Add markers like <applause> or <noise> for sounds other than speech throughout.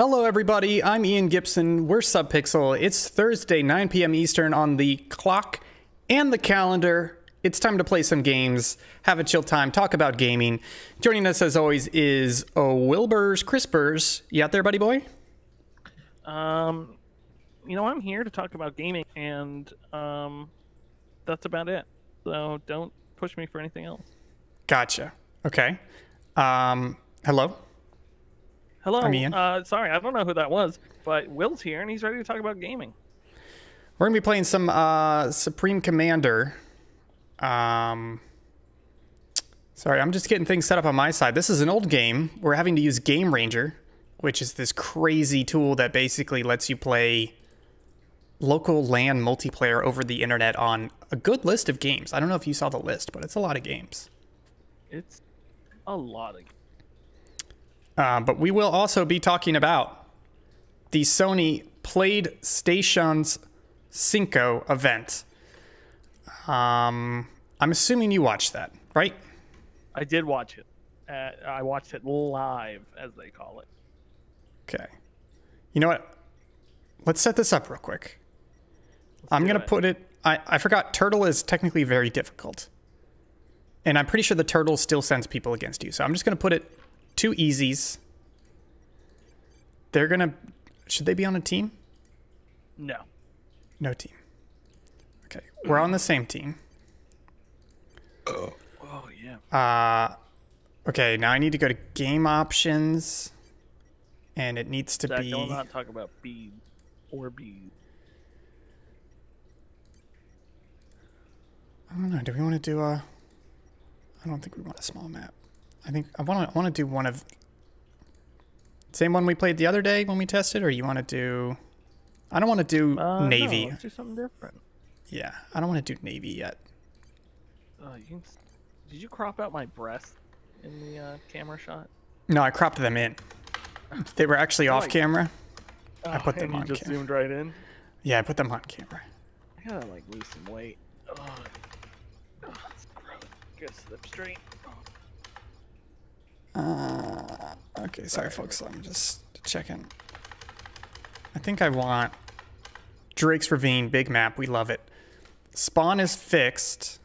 Hello, everybody. I'm Ian Gibson. We're Subpixel. It's Thursday, 9 p.m. Eastern on the clock and the calendar. It's time to play some games, have a chill time, talk about gaming. Joining us, as always, is oh, Wilbur's Crispers. You out there, buddy boy? Um, you know, I'm here to talk about gaming, and um, that's about it. So don't push me for anything else. Gotcha. Okay. Um, hello. Hello. I'm Ian. Uh, sorry, I don't know who that was, but Will's here, and he's ready to talk about gaming. We're gonna be playing some uh, Supreme Commander. Um, sorry, I'm just getting things set up on my side. This is an old game. We're having to use GameRanger, which is this crazy tool that basically lets you play local LAN multiplayer over the internet on a good list of games. I don't know if you saw the list, but it's a lot of games. It's a lot of. Uh, but we will also be talking about the Sony PlayStation's Cinco event. Um, I'm assuming you watched that, right? I did watch it. Uh, I watched it live, as they call it. Okay. You know what? Let's set this up real quick. I'm going to put it. I, I forgot Turtle is technically very difficult. And I'm pretty sure the Turtle still sends people against you. So I'm just going to put it two easies. They're going to. Should they be on a team? No. No team. Okay. We're on the same team. Oh Oh, yeah. Uh, okay, now I need to go to game options. And it needs to Zach, be. don't not talk about bead or bead. I don't know. Do we want to do a? I don't think we want a small map. I think I want to. I want to do one of. Same one we played the other day when we tested, or you want to do? I don't want to do Uh, navy. No, let's do something different. Yeah, I don't want to do navy yet. Uh, you can, did you crop out my breast in the uh, camera shot? No, I cropped them in. They were actually off camera. I put them and you on just camera. zoomed right in. Yeah, I put them on camera. I gotta like lose some weight. Ugh. Ugh, that's gross. Get slip straight. Uh, okay, sorry, folks. I'm just checking. I think I want Drake's Ravine, big map. We love it. Spawn is fixed.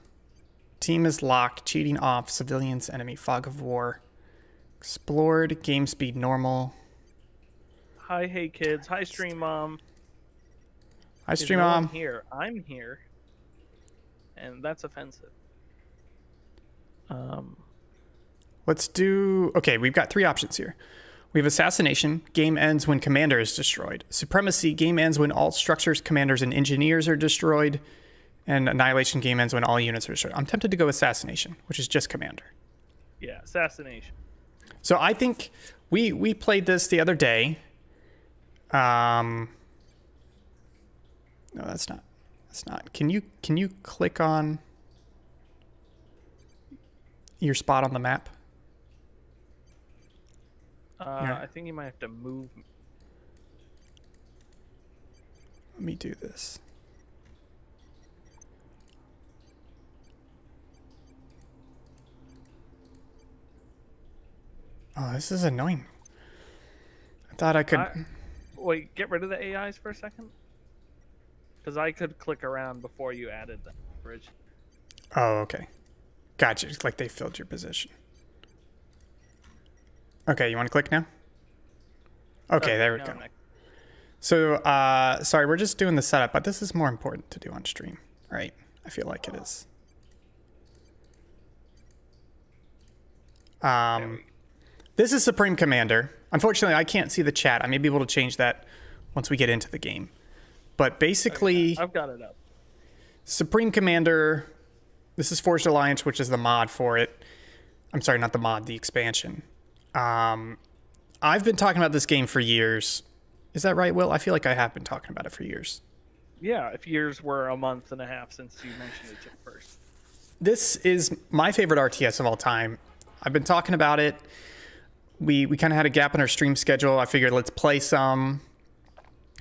Team is locked. Cheating off. Civilians, enemy. Fog of war. Explored. Game speed normal. Hi, hey kids. Hi, stream mom. Hi, stream no mom. here. I'm here, and that's offensive. Um, Let's do. Okay, we've got three options here. We have assassination. Game ends when commander is destroyed. Supremacy. Game ends when all structures, commanders, and engineers are destroyed. And annihilation. Game ends when all units are destroyed. I'm tempted to go assassination, which is just commander. yeah, assassination. So I think we we played this the other day. Um. No, that's not. That's not. Can you can you click on your spot on the map? Uh, Yeah. I think you might have to move. Let me do this. Oh, this is annoying. I thought I could. I- Wait, get rid of the AIs for a second. Because I could click around before you added the bridge. Oh, okay. Gotcha. It's like they filled your position. Okay, you want to click now? Okay, there we now go. So, uh, sorry, we're just doing the setup, but this is more important to do on stream, right? I feel like it is. Um, this is Supreme Commander. Unfortunately, I can't see the chat. I may be able to change that once we get into the game. But basically, I've got it up. Supreme Commander. This is Forged Alliance, which is the mod for it. I'm sorry, not the mod, the expansion. Um, I've been talking about this game for years. Is that right, Will? I feel like I have been talking about it for years. Yeah, if years were a month and a half since you mentioned it first. This is my favorite RTS of all time. I've been talking about it. We we kind of had a gap in our stream schedule. I figured let's play some.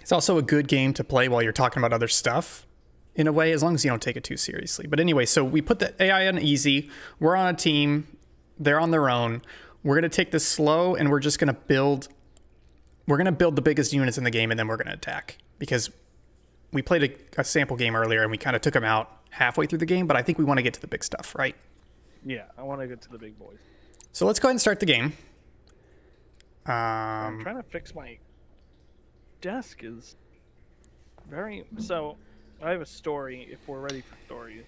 It's also a good game to play while you're talking about other stuff. in a way, as long as you don't take it too seriously. But anyway, so we put the AI on easy. We're on a team. They're on their own. We're gonna take this slow, and we're just gonna build we're gonna build the biggest units in the game and then we're gonna attack because we played a, a sample game earlier and we kind of took them out halfway through the game. But I think we want to get to the big stuff, right? Yeah, I want to get to the big boys. So let's go ahead and start the game. I'm Um, trying to fix my desk is very so. I have a story. If we're ready for stories,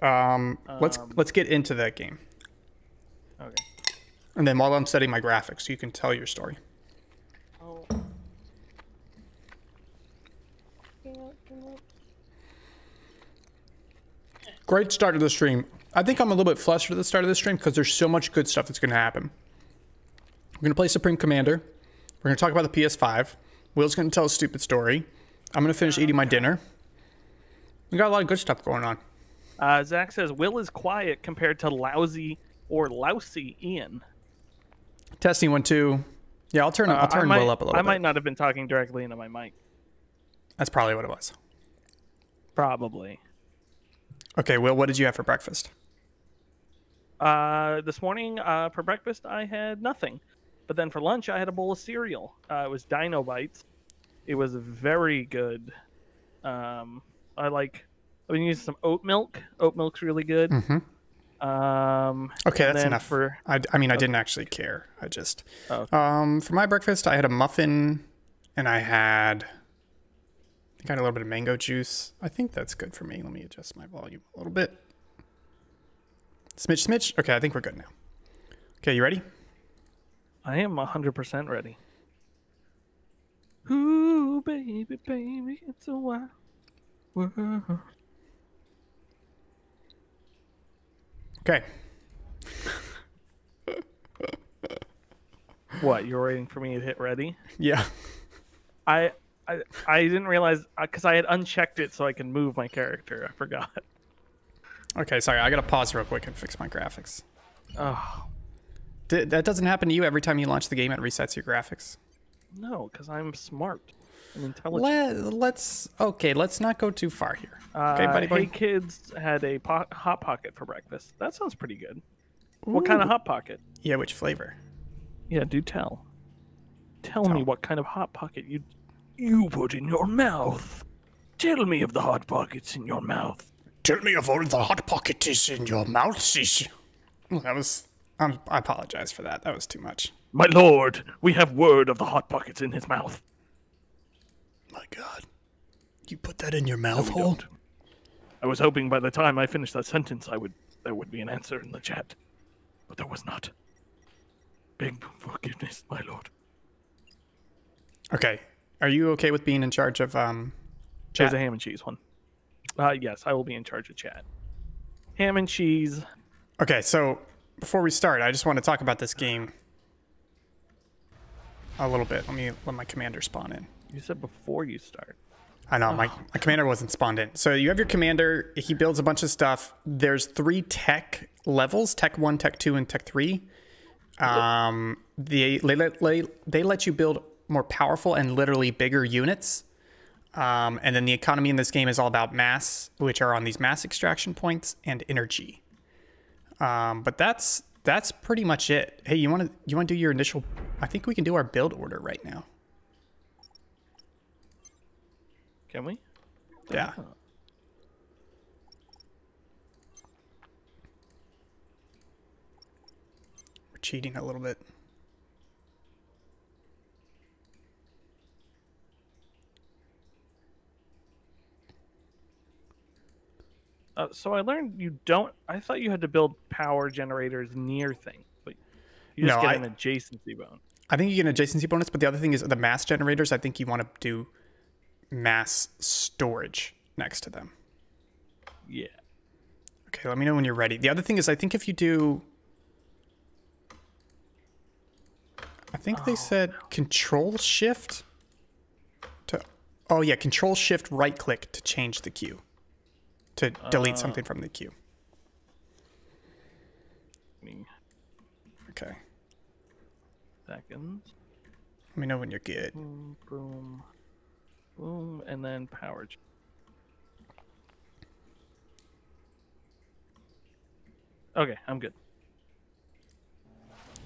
um, let's Um, let's get into that game, okay. And then while I'm setting my graphics, you can tell your story. Oh. Great start to the stream. I think I'm a little bit flustered at the start of the stream because there's so much good stuff that's going to happen. We're going to play Supreme Commander. We're going to talk about the PS5. Will's going to tell a stupid story. I'm going to finish eating my dinner. We got a lot of good stuff going on. Uh, Zach says Will is quiet compared to lousy or lousy Ian. Testing one, two. Yeah, I'll turn, I'll Uh, turn might, Will up a little bit. I bit. might not have been talking directly into my mic. That's probably what it was. Probably. Okay, Will, what did you have for breakfast? Uh, this morning, uh, for breakfast, I had nothing. But then for lunch, I had a bowl of cereal. Uh, it was Dino Bites. It was very good. Um, I like. I've been using some oat milk. Oat milk's really good. Mm-hmm. Um, Okay, that's enough. For I, I mean, I didn't actually care. I just. Oh, okay. Um, for my breakfast, I had a muffin, and I had. I think I had a little bit of mango juice. I think that's good for me. Let me adjust my volume a little bit. Smitch, smitch. Okay, I think we're good now. Okay, you ready? I am hundred percent ready. Ooh, baby, baby, it's a wild world. Okay. What? You're waiting for me to hit ready? Yeah. I I, I didn't realize uh, because I had unchecked it so I can move my character. I forgot. Okay, sorry. I gotta pause real quick and fix my graphics. Oh D- that doesn't happen to you every time you launch the game. It resets your graphics. no, because I'm smart and intelligent. Let, let's. Okay, let's not go too far here. Okay, Uh, buddy boy. Hey kids had a po- hot pocket for breakfast. That sounds pretty good. What kind of hot pocket? Yeah, which flavor? Yeah, do tell. Tell me what kind of hot pocket you you put in your mouth. Tell me of the hot pockets in your mouth. Tell me of all the hot pocket is in your mouth, sis. That was. Um, I apologize for that. That was too much. My lord, we have word of the hot pockets in his mouth. My God. You put that in your mouth We don't. I was hoping by the time I finished that sentence, I would there would be an answer in the chat, but there was not. Beg forgiveness, my lord. Okay. Are you okay with being in charge of um? There's Chat? a ham and cheese one. Uh, yes, I will be in charge of chat. Ham and cheese. Okay, so before we start, I just want to talk about this game a little bit. Let me let my commander spawn in. You said before you start. I know my, my commander wasn't spawned in. So you have your commander. He builds a bunch of stuff. There's three tech levels: Tech One, Tech Two, and Tech Three. Um, they they let they let you build more powerful and literally bigger units. Um, and then the economy in this game is all about mass, which are on these mass extraction points and energy. Um, but that's that's pretty much it. Hey, you want to you want to do your initial? I think we can do our build order right now. Can we? Yeah. We're cheating a little bit. Uh, so I learned you don't. I thought you had to build power generators near things, but you just No, get I- an adjacency bone. I think you get an adjacency bonus, but the other thing is the mass generators. I think you want to do mass storage next to them. Yeah. Okay, let me know when you're ready. The other thing is, I think if you do, I think they oh, said Control Shift to, oh yeah, Control Shift right click to change the queue, to delete uh. something from the queue. Okay, seconds. let me know when you're good. Boom, boom, boom, and then power. Okay, I'm good.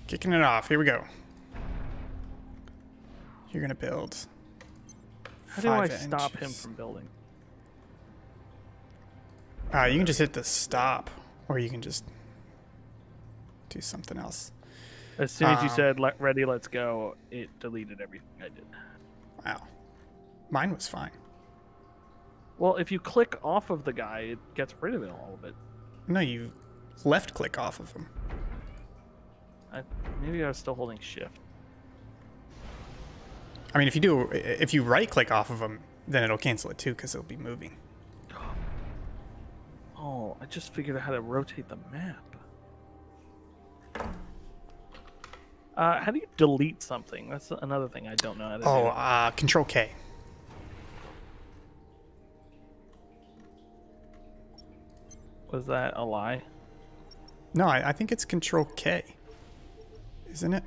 Kicking it off. Here we go. You're gonna build. How do I five stop him from building? Uh, you can just hit the stop, or you can just do something else. As soon as you Um, said "Let- "ready, let's go," it deleted everything I did. Wow, mine was fine. Well, if you click off of the guy, it gets rid of it all of it. No, you left click off of him. I, maybe I was still holding shift. I mean, if you do, if you right click off of him, then it'll cancel it too because it'll be moving. <gasps> Oh, I just figured out how to rotate the map. Uh, how do you delete something? That's another thing I don't know how to Oh, do. uh, Control K. Was that a lie? No, I, I think it's Control K. Isn't it?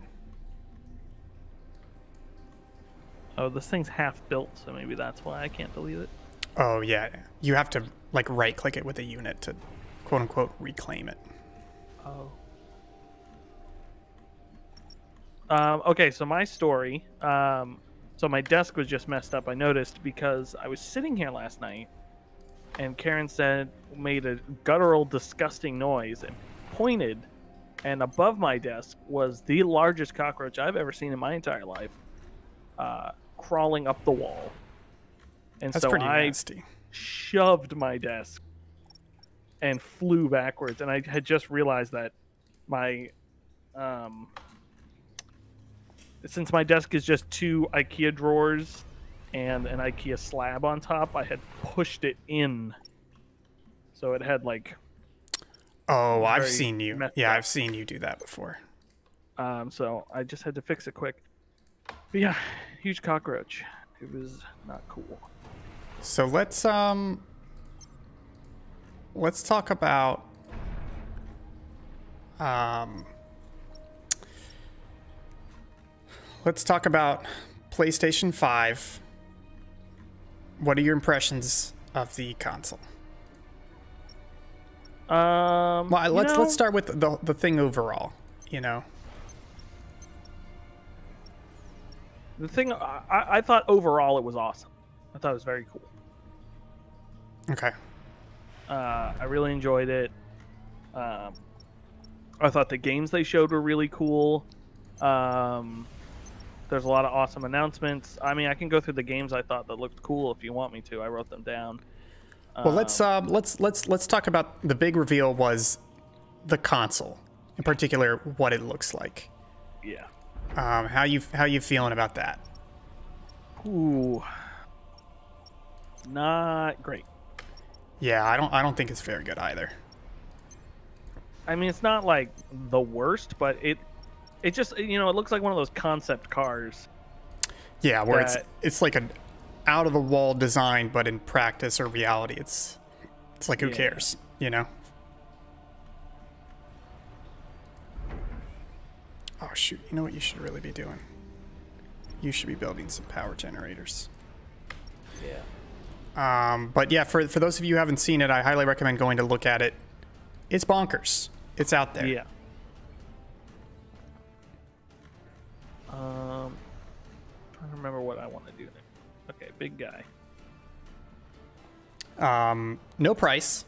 Oh, this thing's half built, so maybe that's why I can't delete it. Oh yeah, you have to like right click it with a unit to quote unquote reclaim it. Oh. Um, okay, so my story. Um, so my desk was just messed up. I noticed because I was sitting here last night, and Karen said made a guttural, disgusting noise and pointed, and above my desk was the largest cockroach I've ever seen in my entire life, uh, crawling up the wall. And That's so pretty I nasty. shoved my desk and flew backwards and i had just realized that my um since my desk is just two ikea drawers and an ikea slab on top i had pushed it in so it had like Oh, I've seen you. Yeah, up. I've seen you do that before. um so i just had to fix it quick but yeah huge cockroach it was not cool So let's um let's talk about um let's talk about PlayStation 5. What are your impressions of the console? um Well, let's know- let's start with the the thing overall, you know. The thing I, I I thought overall it was awesome. I thought it was very cool. Okay. Uh, I really enjoyed it. Um, I thought the games they showed were really cool. Um, there's a lot of awesome announcements. I mean, I can go through the games I thought that looked cool if you want me to. I wrote them down. Well, let's um, let's let's let's talk about the big reveal was the console, in particular, what it looks like. Yeah. Um, how you how you feeling about that? Ooh. Not great. Yeah, I don't I don't think it's very good either. I mean, it's not like the worst, but it it just you know it looks like one of those concept cars. Yeah, where it's it's like an out of the wall design, but in practice or reality, it's it's like who Yeah. cares, you know? Oh shoot! You know what you should really be doing? You should be building some power generators. Yeah. Um, but yeah, for for those of you who haven't seen it, I highly recommend going to look at it. It's bonkers. It's out there. Yeah. Um, trying to remember what I want to do next. Okay, big guy. Um, no price.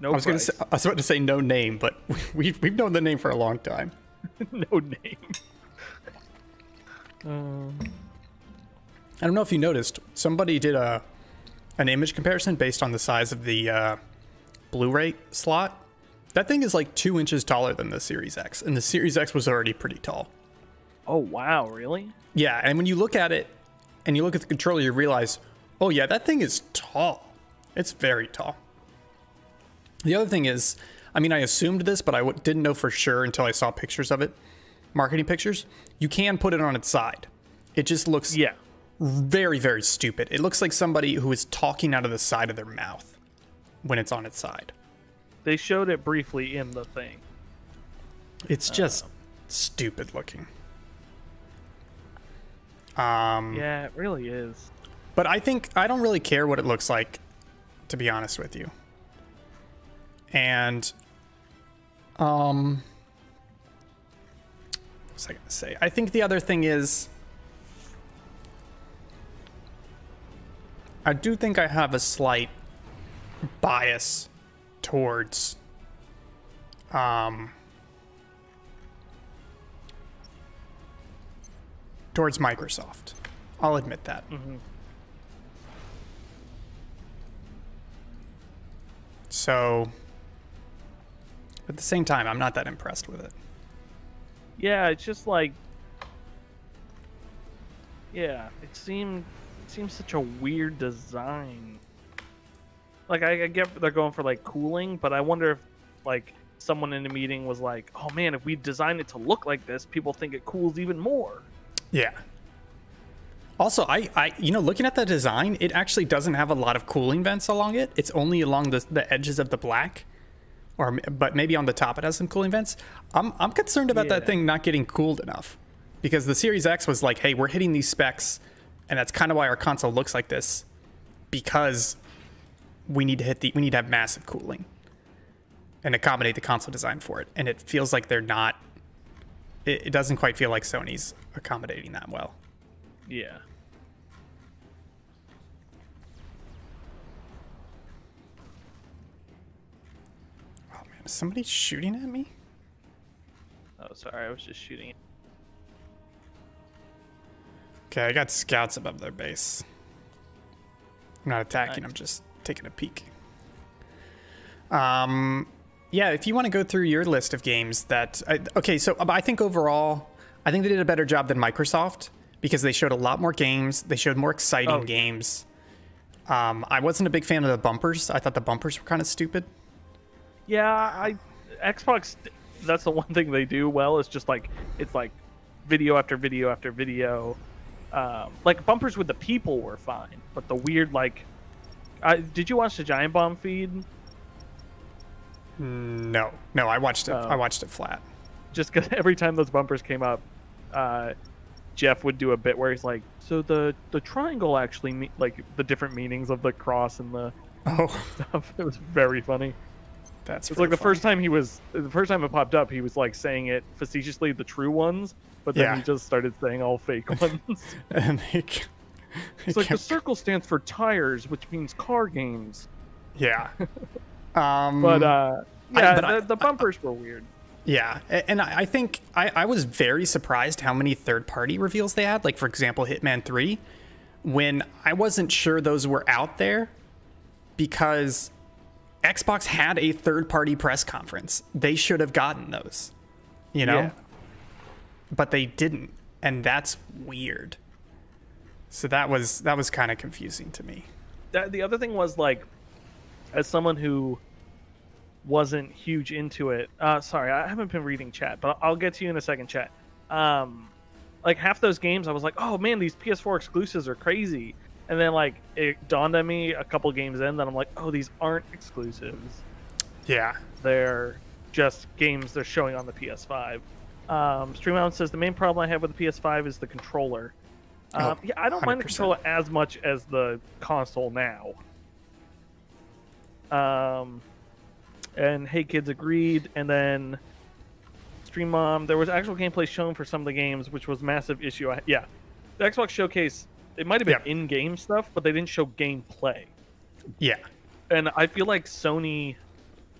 No I was gonna price. say, I was about to say no name, but <laughs> we've we've known the name for a long time. <laughs> no name. um, I don't know if you noticed, somebody did a an image comparison based on the size of the uh, Blu-ray slot. That thing is like two inches taller than the Series X, and the Series X was already pretty tall. Oh wow, really? Yeah, and when you look at it and you look at the controller, you realize, oh yeah, that thing is tall. It's very tall. The other thing is, I mean, I assumed this, but I w- didn't know for sure until I saw pictures of it, marketing pictures. You can put it on its side. It just looks Yeah. very, very stupid. It looks like somebody who is talking out of the side of their mouth when it's on its side. They showed it briefly in the thing. It's just stupid looking. Um, yeah, it really is. But I think I don't really care what it looks like, to be honest with you. And, um, what was I gonna say? I think the other thing is, I do think I have a slight bias towards, um, towards Microsoft. I'll admit that. Mm-hmm. So at the same time, I'm not that impressed with it. Yeah, it's just like Yeah, it seemed it seems such a weird design. Like I, I get they're going for like cooling, but I wonder if like someone in the meeting was like, "Oh man, if we design it to look like this, people think it cools even more." Yeah. Also, I, I, you know, looking at the design, it actually doesn't have a lot of cooling vents along it. It's only along the, the edges of the black, or but maybe on the top it has some cooling vents. I'm, I'm concerned about that thing not getting cooled enough, because the Series X was like, hey, we're hitting these specs, and that's kind of why our console looks like this, because we need to hit the, we need to have massive cooling, and accommodate the console design for it. And it feels like they're not. It, it doesn't quite feel like Sony's accommodating that well. Yeah. Oh man, is somebody shooting at me? Oh, sorry, I was just shooting. Okay, I got scouts above their base. I'm not attacking, Nice. I'm just taking a peek. Um, yeah, if you want to go through your list of games that. I, okay, so uh, I think overall, I think they did a better job than Microsoft because they showed a lot more games, they showed more exciting Oh. games. Um, I wasn't a big fan of the bumpers, I thought the bumpers were kind of stupid. Yeah, I Xbox. That's the one thing they do well. Is just like it's like video after video after video. Um, like bumpers with the people were fine, but the weird like. I, did you watch the Giant Bomb feed? No, no, I watched it. Oh. I watched it flat. Just because <laughs> every time those bumpers came up, uh, Jeff would do a bit where he's like, "So the the triangle actually me- like the different meanings of the cross and the Oh, <laughs> stuff." It was very funny. that's It's like the funny. first time he was the first time it popped up, he was like saying it facetiously the true ones, but then Yeah. he just started saying all fake <laughs> ones. And they, c- It's like the circle stands for tires, which means car games. yeah. Um, But uh I- yeah, but the, I- the bumpers were weird. Yeah, and I I think I, I was very surprised how many third party reveals they had. Like, for example, Hitman 3, when I wasn't sure those were out there because Xbox had a third party press conference. They should have gotten those, you know? Yeah. But they didn't. And that's weird. So that was that was kind of confusing to me. That, the other thing was like as someone who wasn't huge into it. Uh sorry, I haven't been reading chat, but I'll get to you in a second chat. Um like half those games I was like, "Oh man, these PS4 exclusives are crazy." And then like it dawned on me a couple games in that I'm like, "Oh, these aren't exclusives. Yeah. They're just games they're showing on the PS5." Um, Stream Out says the main problem I have with the PS5 is the controller. Um, Oh, yeah, I don't mind the controller as much as the console now. Um, and Hey Kids agreed, and then Stream Mom, there was actual gameplay shown for some of the games, which was massive issue. I, yeah, the Xbox Showcase, it might have been Yeah. in-game stuff, but they didn't show gameplay. Yeah. And I feel like Sony,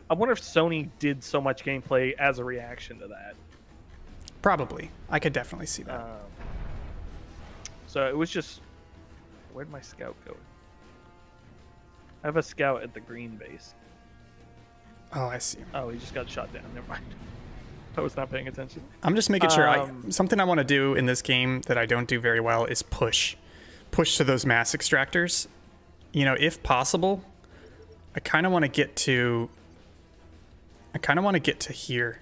I wonder if Sony did so much gameplay as a reaction to that. Probably. I could definitely see that. Um, so it was just, where'd my scout go? I have a scout at the green base. oh, I see. Oh, he just got shot down. Never mind. <laughs> I was not paying attention. I'm just making sure. Um, I, something I want to do in this game that I don't do very well is push, push to those mass extractors. You know, if possible, I kind of want to get to. I kind of want to get to here.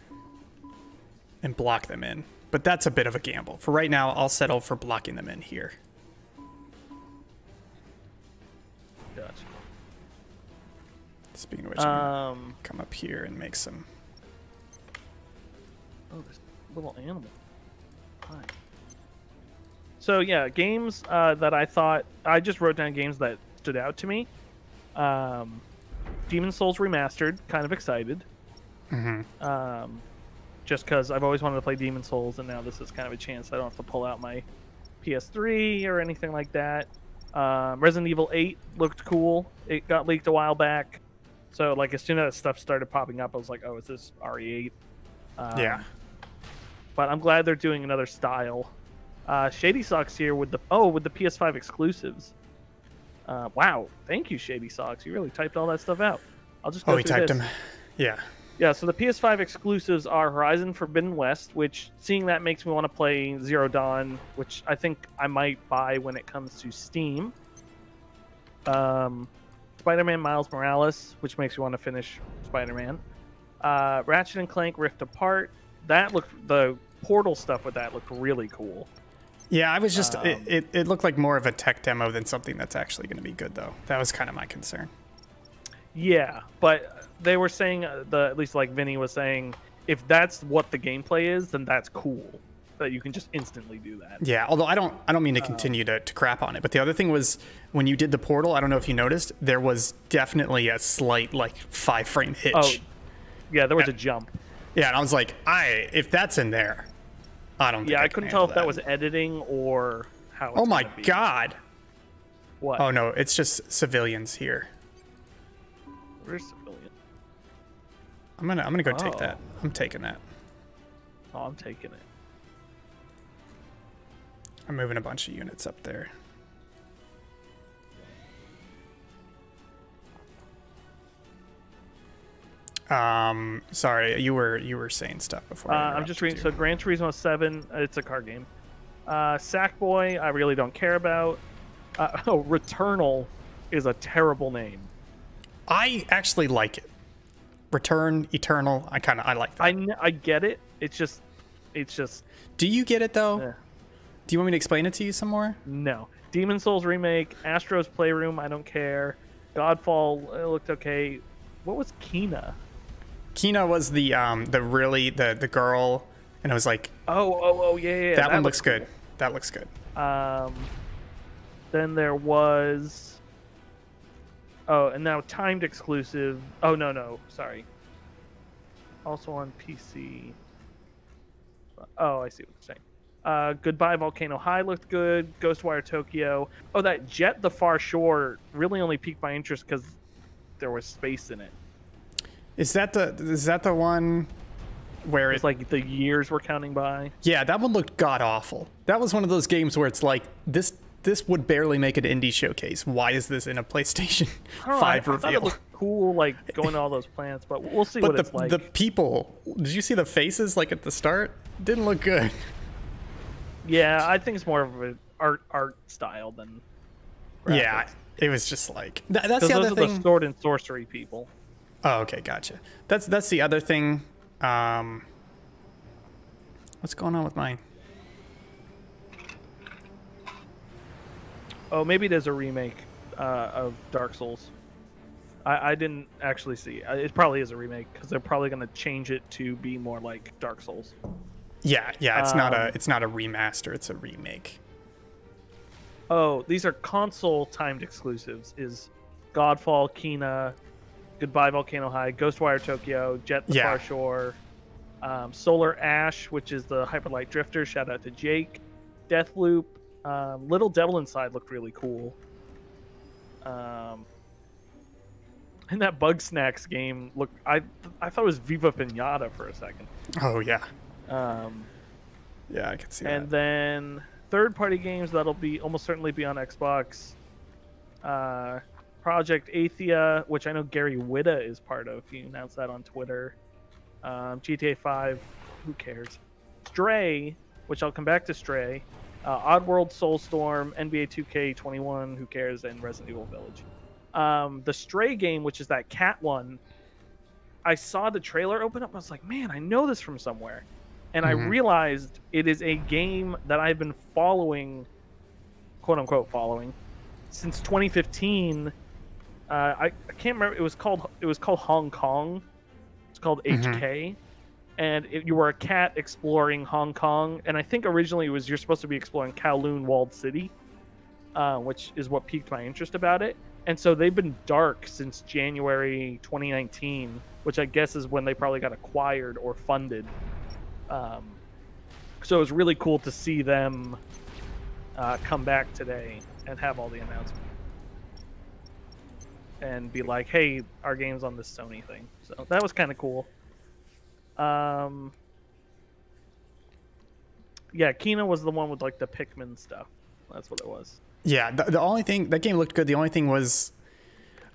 And block them in, but that's a bit of a gamble. For right now, I'll settle for blocking them in here. Speaking of which, I'm gonna Um, come up here and make some. oh, this little animal. Hi. So yeah, games uh, that I thought I just wrote down games that stood out to me. Um, Demon's Souls remastered, kind of excited. Mm-hmm. um, just because I've always wanted to play Demon's Souls, and now this is kind of a chance I don't have to pull out my PS3 or anything like that. Um, Resident Evil 8 looked cool. It got leaked a while back. So, like, as soon as stuff started popping up, I was like, oh, is this RE8? Um, Yeah. But I'm glad they're doing another style. Uh, Shady Socks here with the oh with the PS5 exclusives. Uh, wow, thank you, Shady Socks. You really typed all that stuff out. I'll just go Oh, he typed this. them. Yeah. Yeah, so the PS5 exclusives are Horizon Forbidden West, which seeing that makes me want to play Zero Dawn, which I think I might buy when it comes to Steam. Um, Spider-Man Miles Morales, which makes you want to finish Spider-Man. Uh, Ratchet and Clank Rift Apart. That looked the Portal stuff with that looked really cool. Yeah, I was just it, Um, it, it looked like more of a tech demo than something that's actually going to be good though. That was kind of my concern. Yeah, but they were saying uh, the at least like Vinny was saying, if that's what the gameplay is, then that's cool. That you can just instantly do that. Yeah, although I don't I don't mean to uh-huh. continue to, to crap on it, but the other thing was when you did the portal, I don't know if you noticed, there was definitely a slight like 5 frame hitch. Oh, yeah, there was a jump. Yeah, and I was like, I if that's in there, I don't think Yeah, I can couldn't tell if handle that was editing or how. It's Oh my god. What? Oh no, it's just civilians here. Where's civilian? I'm going to I'm going to go take Oh. that. I'm taking that. Oh, I'm taking it. I'm moving a bunch of units up there. Um, sorry, you were you were saying stuff before. Uh, I'm just reading. you. So Gran Turismo 7, uh, it's a car game. Uh, Sackboy, I really don't care about. Uh, <laughs> oh, Returnal is a terrible name. I actually like it. Return Eternal. I kind of I like that. I, I get it. It's just, it's just Do you get it though? eh, Do you want me to explain it to you some more? no. Demon's Souls remake, Astro's Playroom, I don't care. Godfall looked okay. What was Kena? Kena was the um the really the the girl, and it was like Oh, oh, oh, yeah, yeah. that, one looks looks good. That looks good. Um, then there was. Oh, and now timed exclusive. Oh no, no, sorry. Also on PC. Oh, I see what you're saying. Uh, Goodbye Volcano High looked good. Ghostwire Tokyo. Oh, that Jett the Far Shore really only piqued my interest because there was space in it. Is that the is that the one where It's it's like the years were counting by. Yeah, that one looked god awful. That was one of those games where it's like this this would barely make an indie showcase. Why is this in a <laughs> PlayStation I know, 5 I, I it reveal? looked cool, like going to all those plants, but we'll see but what it's the like. the people, did you see the faces like at the start? Didn't look good. <laughs> Yeah, I think it's more of an art art style than. Yeah, it was just like th- that's the those other are thing. the sword and sorcery people. Oh, okay, gotcha. That's that's the other thing. Um, what's going on with mine? Oh, maybe there's a remake uh, of Dark Souls. I, I didn't actually see. Uh, It probably is a remake because they're probably going to change it to be more like Dark Souls. Yeah, yeah, it's not a Um, it's not a remaster. It's a remake. Oh, these are console timed exclusives. Is Godfall, Kena, Goodbye Volcano High, Ghostwire Tokyo, Jett the Yeah. Far Shore, um, Solar Ash, which is the Hyper Light Drifter. Shout out to Jake. Deathloop, um, Little Devil Inside looked really cool. Um, <laughs> and that Bugsnax game look I I thought it was Viva Pinata for a second. Oh yeah, Um, yeah, I can see that. and that. then third party games that'll be almost certainly be on Xbox. Uh, Project Athia, which I know Gary Whitta is part of. He announced that on Twitter. Um, GTA 5, who cares? Stray, which I'll come back to Stray. Uh, Oddworld Soulstorm, NBA 2K21, who cares? And Resident Evil Village. Um, the Stray game, which is that cat one, I saw the trailer open up. I was like, man, I know this from somewhere and I Mhm. realized it is a game that I've been following, quote unquote, following, since 2015. Uh, I, I can't remember. It was called it was called Hong Kong. It's called Mhm. HK, and it, you were a cat exploring Hong Kong. And I think originally it was you're supposed to be exploring Kowloon Walled City, uh, which is what piqued my interest about it. And so they've been dark since January 2019, which I guess is when they probably got acquired or funded. Um, so it was really cool to see them uh, come back today and have all the announcements and be like, "Hey, our game's on this Sony thing." So that was kind of cool. Um, yeah, Kena was the one with like the Pikmin stuff. That's what it was. Yeah, the, the only thing that game looked good. The only thing was,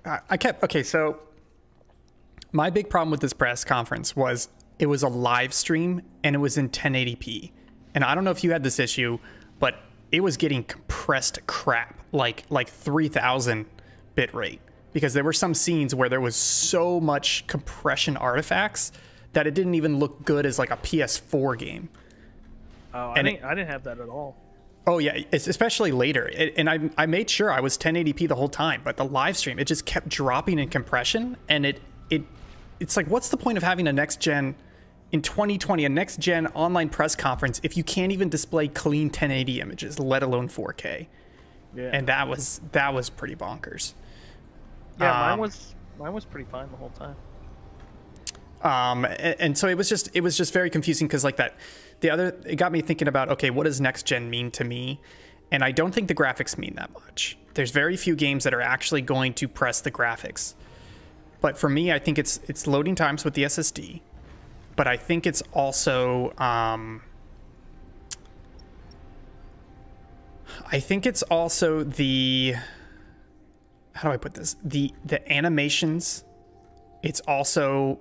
I, I kept okay. So my big problem with this press conference was it was a live stream and it was in 1080p. And I don't know if you had this issue, but it was getting compressed crap, like like 3000 bit rate because there were some scenes where there was so much compression artifacts that it didn't even look good as like a PS4 game. Oh, I And didn't, I didn't have that at all. Oh yeah, especially later. It, and I I made sure I was 1080p the whole time, but the live stream it just kept dropping in compression, and it it it's like what's the point of having a next gen in 2020 a next gen online press conference if you can't even display clean 1080 images, let alone 4K? Yeah, And that was that was pretty bonkers. yeah, mine um, was mine was pretty fine the whole time. um and, and so it was just it was just very confusing because like that the other it got me thinking about okay what does next gen mean to me and i don't think the graphics mean that much there's very few games that are actually going to press the graphics but for me i think it's it's loading times with the ssd but i think it's also um i think it's also the how do i put this? The the animations it's also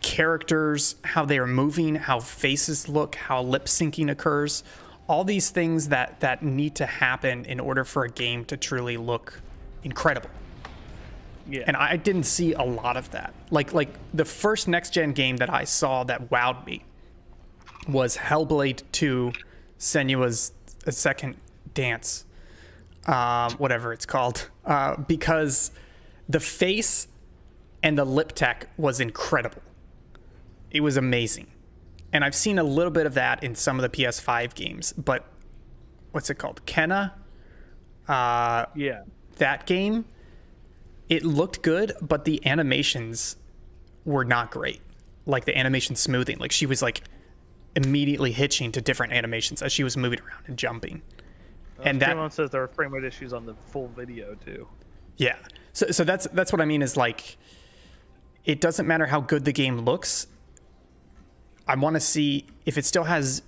characters, how they are moving, how faces look, how lip syncing occurs, all these things that that need to happen in order for a game to truly look incredible. Yeah, And I didn't see a lot of that. Like like the first next gen game that I saw that wowed me was Hellblade 2 Senua's a second dance. Um, whatever it's called. Uh, because the face and the lip tech was incredible. It was amazing. And I've seen a little bit of that in some of the PS5 games, but what's it called? Kena? Uh, yeah, that game, it looked good, but the animations were not great. Like the animation smoothing, like she was like immediately hitching to different animations as she was moving around and jumping. and that says there were frame rate issues on the full video too. Yeah. So so that's that's what I mean is like it doesn't matter how good the game looks. I want to see if it still has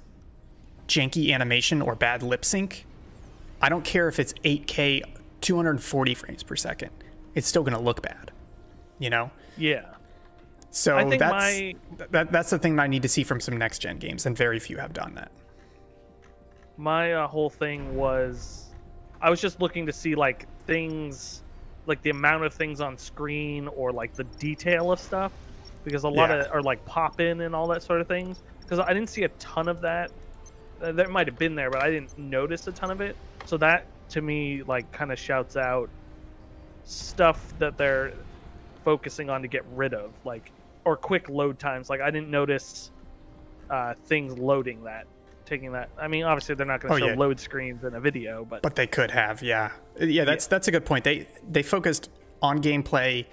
janky animation or bad lip sync. I don't care if it's 8K 240 frames per second. It's still going to look bad. You know? Yeah, So I think that's my- that, that's the thing that I need to see from some next gen games and very few have done that. my uh, whole thing was I was just looking to see like things like the amount of things on screen or like the detail of stuff because a lot Yeah. of or like pop in and all that sort of things because I didn't see a ton of that uh, that might have been there but I didn't notice a ton of it so that to me like kind of shouts out stuff that they're focusing on to get rid of like or quick load times like I didn't notice uh, things loading that taking that i mean obviously they're not going Oh, to show yeah. load screens in a video but, But they could have, yeah. Yeah, that's that's a good point. They they focused on gameplay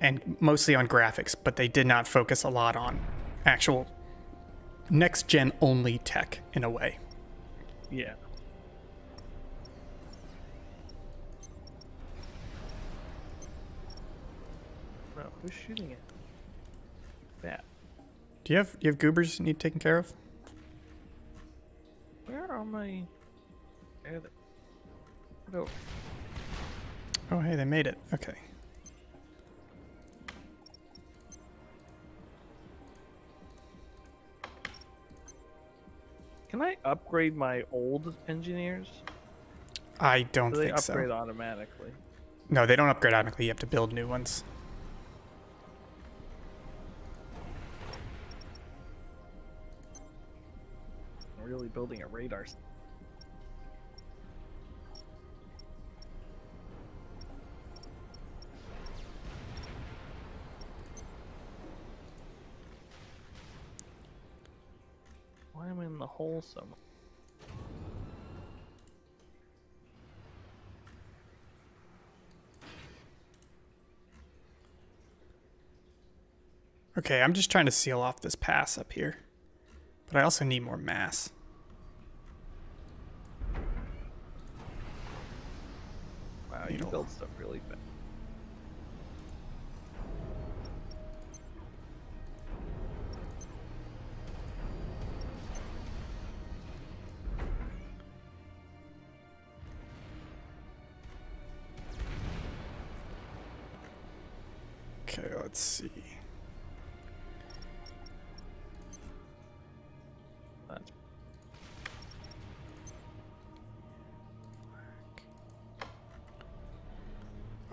and mostly on graphics, but they did not focus a lot on actual next gen only tech in a way. yeah who's shooting it that Do you have do you have goobers you need taken care of? where are my there they oh Oh, hey, they made it. Okay. can i upgrade my old engineers I don't do they think upgrade so. automatically No, they don't upgrade automatically. You have to build new ones. Really building a radar Why am I in the hole so much? Okay, I'm just trying to seal off this pass up here. But I also need more mass. You know, build stuff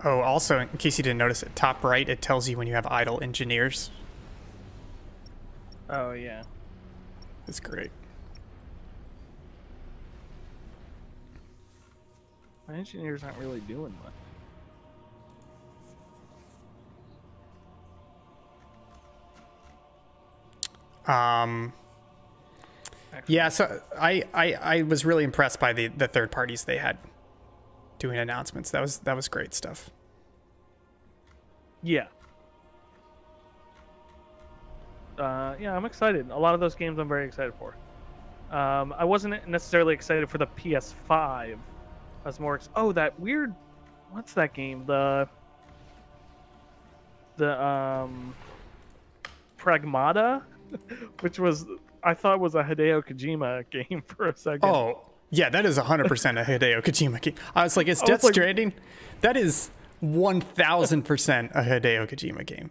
Oh, also, in case you didn't notice it, top right, it tells you when you have idle engineers. oh yeah. That's great. My engineers aren't really doing much. Um, yeah, so I, I, I was really impressed by the, the third parties they had doing announcements. That was that was great stuff. Yeah. Uh, yeah, I'm excited. A lot of those games I'm very excited for. Um, I wasn't necessarily excited for the PS5. I was more. Ex- oh, that weird. What's that game? The. The um. Pragmata, <laughs> which was I thought was a Hideo Kojima <laughs> game for a second. Oh, yeah, that is 100% a Hideo Kojima game. I was like, it's Death like- Stranding? That is 1000% a Hideo Kojima game.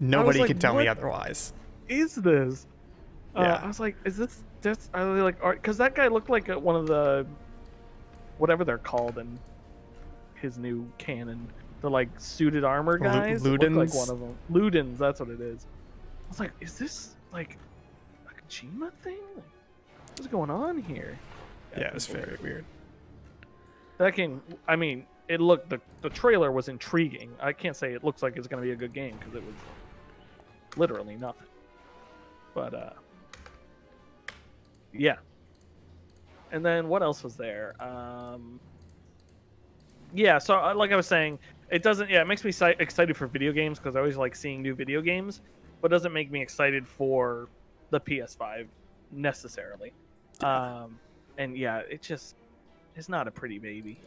Nobody like, can tell me otherwise. is this? Uh, Yeah. I was like, is this that's I was like, because that guy looked like one of the whatever they're called in his new canon, the like suited armor guys. Looked like one of them. Ludens, that's what it is. I was like, is this like a Kojima thing? Like, what's going on here? Yeah, it was it's very weird. That game, I mean, it looked the the trailer was intriguing. I can't say it looks like it's going to be a good game because it was literally nothing. But uh, yeah. And then what else was there? Um, yeah, so uh, like I was saying, it doesn't. Yeah, it makes me excited for video games because I always like seeing new video games, but doesn't make me excited for the PS5 necessarily. Um, and yeah, it just it's not a pretty baby.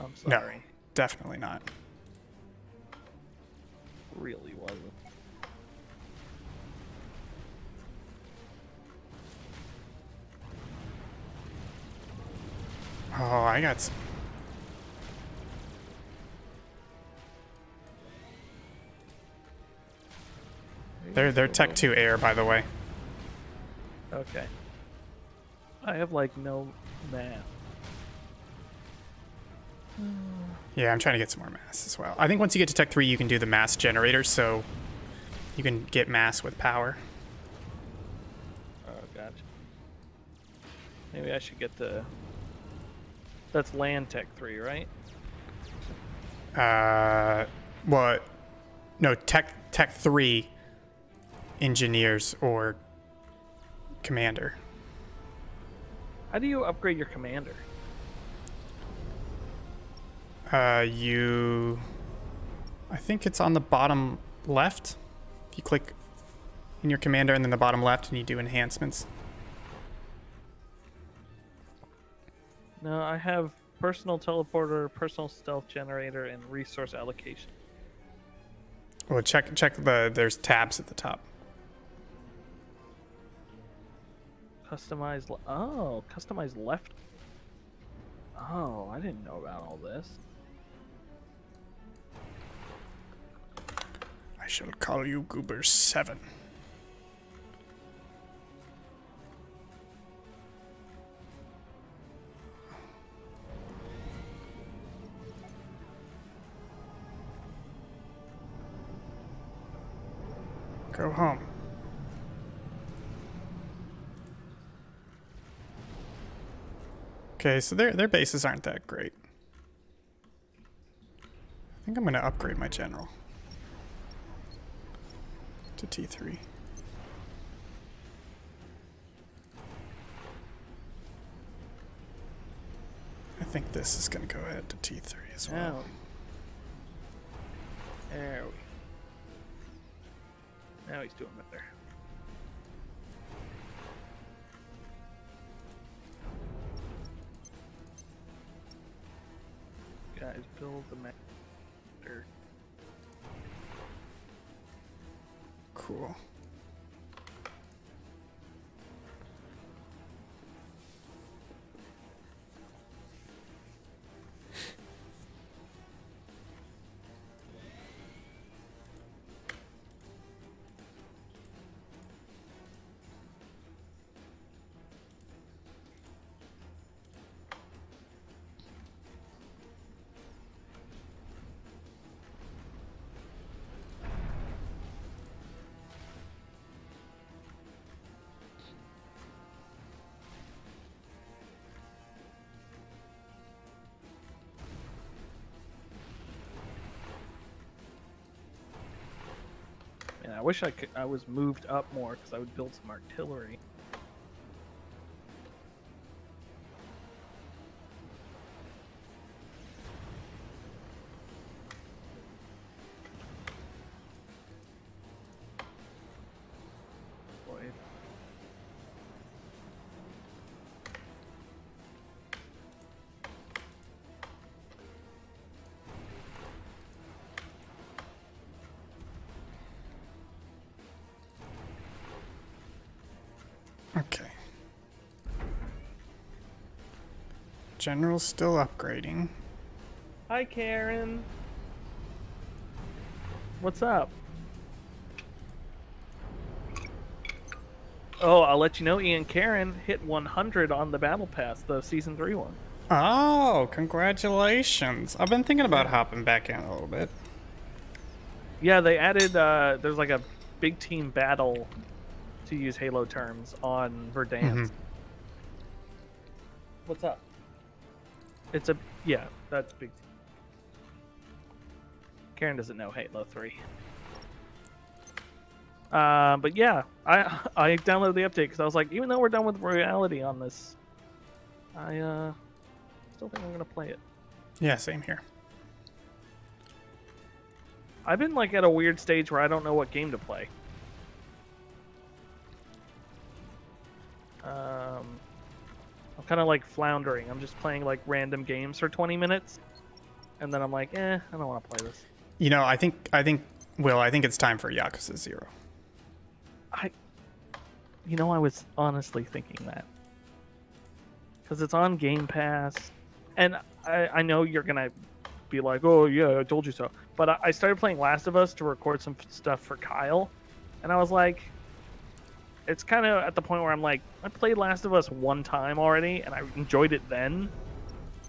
I'm sorry. No, definitely not. really wasn't. Oh, I got some. They're, they're Tech 2 Air, by the way. Okay. I have like no math. Yeah, I'm trying to get some more mass as well. I think once you get to Tech 3, you can do the mass generator, so you can get mass with power. Oh, gotcha. Maybe I should get the. That's Land Tech three, right? Uh, what? No, Tech Tech 3 engineers or commander. How do you upgrade your commander? Uh, you. I think it's on the bottom left. If you click in your commander and then the bottom left, and you do enhancements. No, I have personal teleporter, personal stealth generator, and resource allocation. Well, check check the. There's tabs at the top. Customize. Oh, customize left. Oh, I didn't know about all this. I shall call you Goober Seven. Go home. Okay, so their their bases aren't that great. I think I'm gonna upgrade my general to T3. I think this is going to go ahead to T3 as well. Oh. There we. Now he's doing better. Build the master. Cool. I wish I could. I was moved up more because I would build some artillery. General's still upgrading. Hi, Karen. What's up? Oh, I'll let you know, Ian. Karen hit 100 on the Battle Pass, the Season 3 one. Oh, congratulations. I've been thinking about hopping back in a little bit. Yeah, they added, uh, there's like a big team battle, to use Halo terms, on Verdansk. Mhm. What's up? It's a, yeah, that's big. Karen doesn't know Halo 3. Uh, but yeah, I <laughs> I downloaded the update because I was like, even though we're done with reality on this, I uh still think I'm gonna play it. Yeah, same here. I've been like at a weird stage where I don't know what game to play. Um, I'm kind of like floundering. I'm just playing like random games for 20 minutes, and then I'm like, eh, I don't want to play this. You know, I think I think Will, I think it's time for Yakuza Zero. I, you know, I was honestly thinking that because it's on Game Pass, and I, I know you're gonna be like, oh yeah, I told you so. But I, I started playing Last of Us to record some stuff for Kyle, and I was like, it's kind of at the point where I'm like, I played Last of Us one time already, and I enjoyed it then,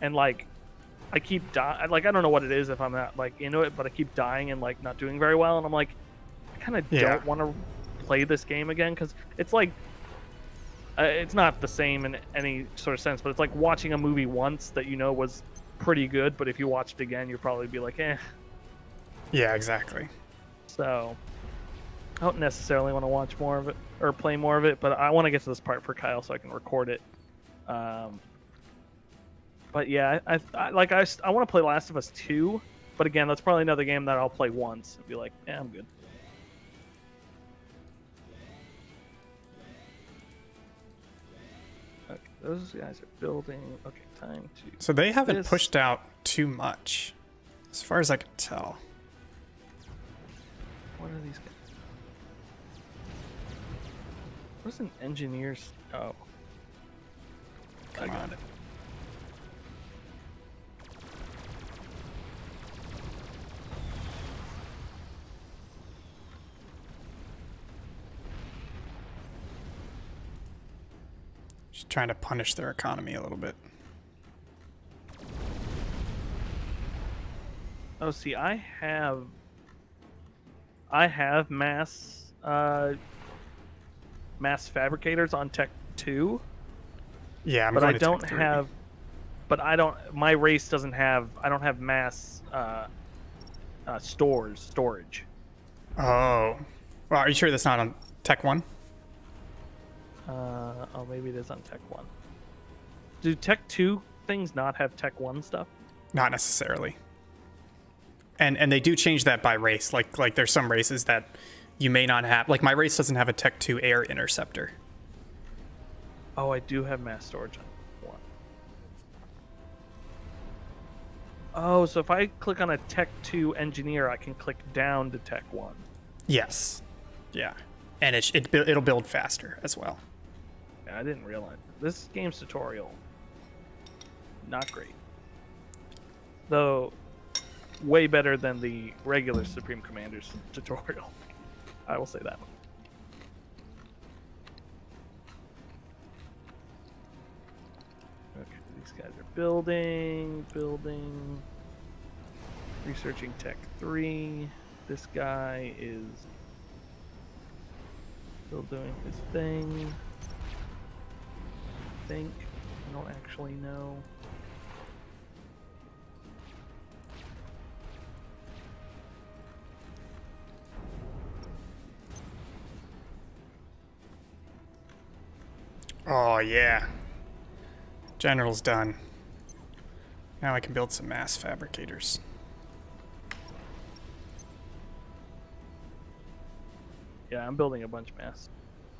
and like. I keep dying. Like I don't know what it is if I'm not like into it, but I keep dying and like not doing very well. And I'm like, I kind of Yeah. don't want to play this game again because it's like uh, it's not the same in any sort of sense, but it's like watching a movie once that you know was pretty good, but if you watched it again, you'd probably be like, eh. Yeah, exactly. So I don't necessarily want to watch more of it or play more of it, but I want to get to this part for Kyle so I can record it. Um, but yeah, I, I, like I, I want to play Last of Us 2, but again, that's probably another game that I'll play once and be like, yeah, I'm good. Okay, those guys are building. Okay, time to. So they haven't This- pushed out too much, as far as I can tell. What are these guys? What's an engineer's? Oh. I Come got on. it. Just trying to punish their economy a little bit. Oh, see, I have, I have mass, uh, mass fabricators on Tech Two, Yeah, I'm but I don't have, but I don't. My race doesn't have. I don't have mass, uh, uh stores storage. Oh, well, are you sure that's not on Tech One? Uh, oh, maybe it is on Tech One. Do Tech Two things not have Tech One stuff? Not necessarily. And and they do change that by race. Like like there's some races that you may not have. Like my race doesn't have a Tech Two air interceptor. Oh, I do have mass storage on one. Oh, so if I click on a Tech 2 engineer, I can click down to Tech 1. Yes. Yeah. And it, it it'll build faster as well. Yeah, I didn't realize. This game's tutorial. Not great. Though, way better than the regular Supreme Commander's <laughs> tutorial. I will say that. Okay, these guys are building, building, researching Tech 3. This guy is still doing his thing. I think. I don't actually know. Oh, yeah. General's done. Now I can build some mass fabricators. Yeah, I'm building a bunch of mass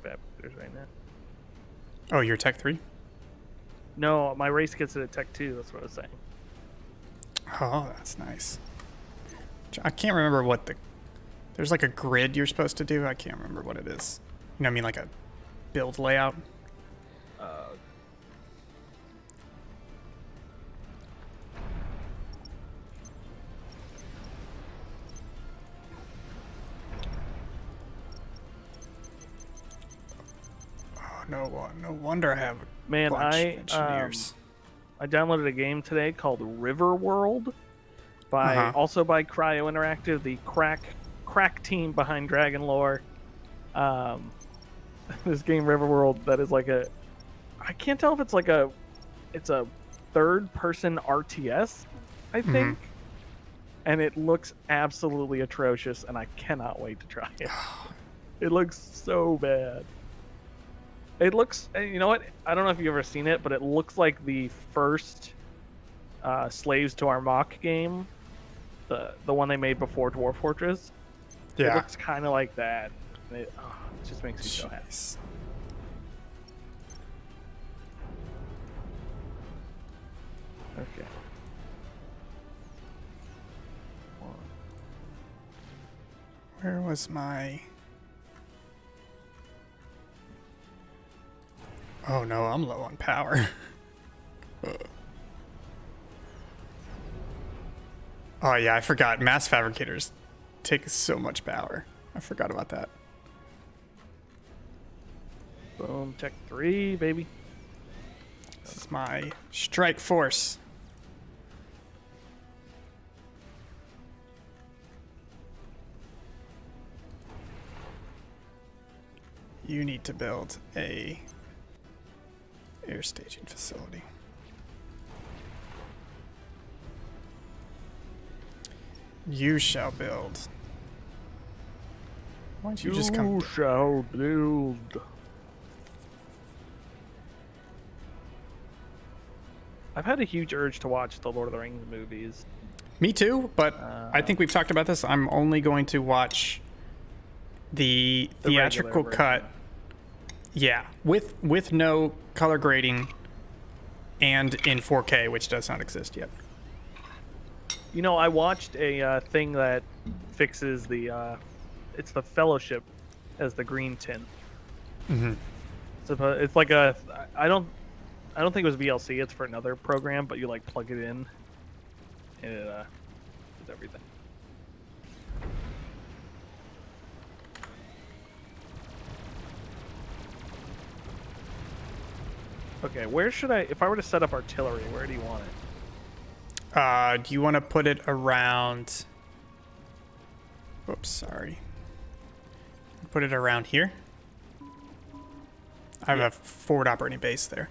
fabricators right now. Oh, you're Tech 3? No, my race gets it at Tech 2, that's what I was saying. Oh, that's nice. I can't remember what the. There's like a grid you're supposed to do. I can't remember what it is. You know what I mean? Like a build layout. No, no wonder I have a Man, bunch I, of engineers. I downloaded a game today called Riverworld by Uh-huh. also by Cryo Interactive, the crack crack team behind Dragon Lore. Um, <laughs> this game Riverworld that is like a I can't tell if it's like a it's a third person RTS, I Mm-hmm. think. And it looks absolutely atrocious and I cannot wait to try it. <sighs> it looks so bad. It looks, you know what? I don't know if you've ever seen it, but it looks like the first uh, Slaves to Armok game, the the one they made before Dwarf Fortress. Yeah. It looks kind of like that. It, oh, it just makes me so happy. Okay. Where was my. Oh no, I'm low on power. <laughs> oh yeah, I forgot. Mass fabricators take so much power. I forgot about that. Boom, Tech Three, baby. This is my strike force. You need to build a air staging facility. You shall build. Why don't you just come? You shall build. I've had a huge urge to watch the Lord of the Rings movies. Me too, but I uh, think we've talked about this. I'm only going to watch the, The theatrical cut. Yeah, with with no color grading and in 4K, which does not exist yet. You know, I watched a uh, thing that fixes the. Uh, it's the Fellowship as the green tint. Mm-hmm. So it's like a. I don't. I don't think it was VLC. It's for another program, but you like plug it in, and it uh, does everything. Okay, where should I? If I were to set up artillery, where do you want it? Uh, do you want to put it around? Oops, sorry. Put it around here. I have Yeah. a forward operating base there.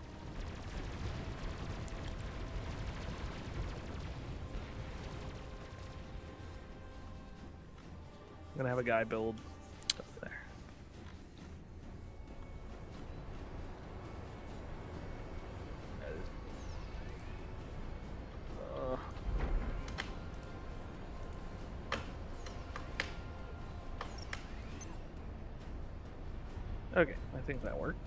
I'm gonna have a guy build think that worked.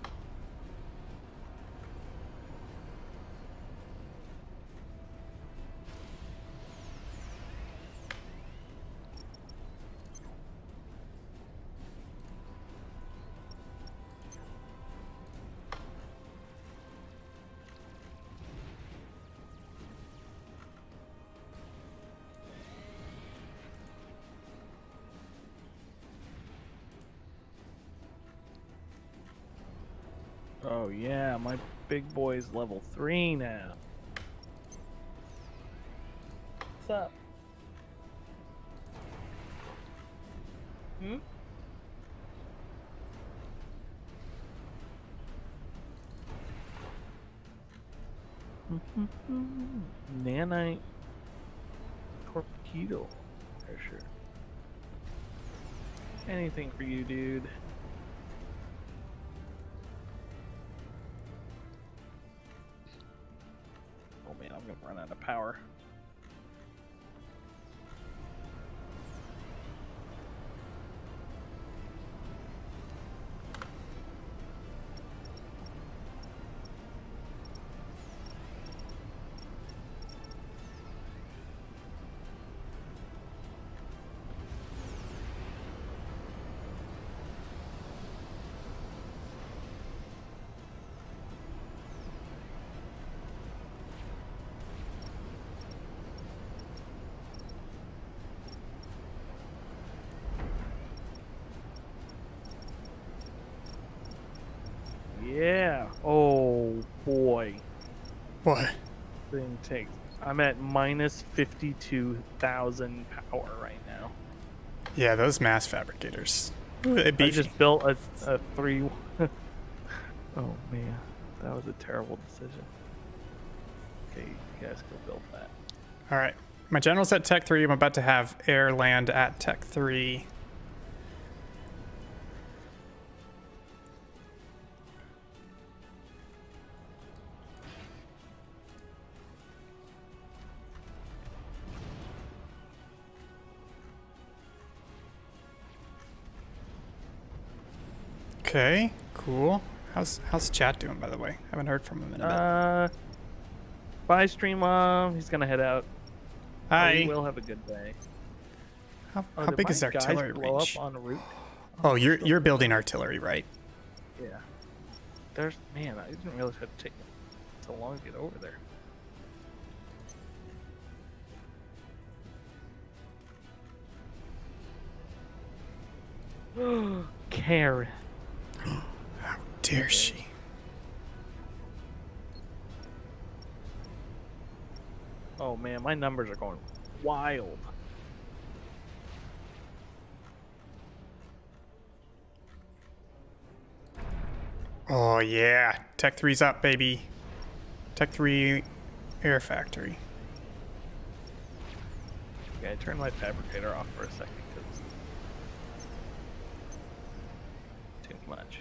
Oh yeah, my big boy's level three now. What's up? Hmm? <laughs> Nanite torpedo for sure. Anything for you, dude. Boy. What? Thing takes. I'm at minus fifty-two thousand power right now. Yeah, those mass fabricators. They I just built a, a three. <laughs> oh man, that was a terrible decision. Okay, you guys go build that. All right. My general's at Tech 3. I'm about to have air land at Tech 3. Okay, cool. How's how's chat doing by the way? I Haven't heard from him in a bit. Uh, bye, stream mom. He's gonna head out. Oh, Hi. He will have a good day. How, Oh, how big is artillery range? route? Oh, you're you're building artillery, right? Yeah. There's man, I didn't realize it had to take so long to get over there. <gasps> Karen. Dare she? Oh man, my numbers are going wild. Oh yeah, Tech 3's up, baby. Tech 3 Air Factory. Okay, I turned my fabricator off for a second because too much.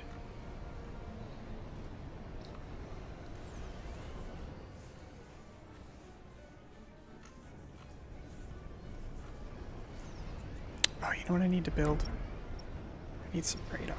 Know what I need to build? I need some radar.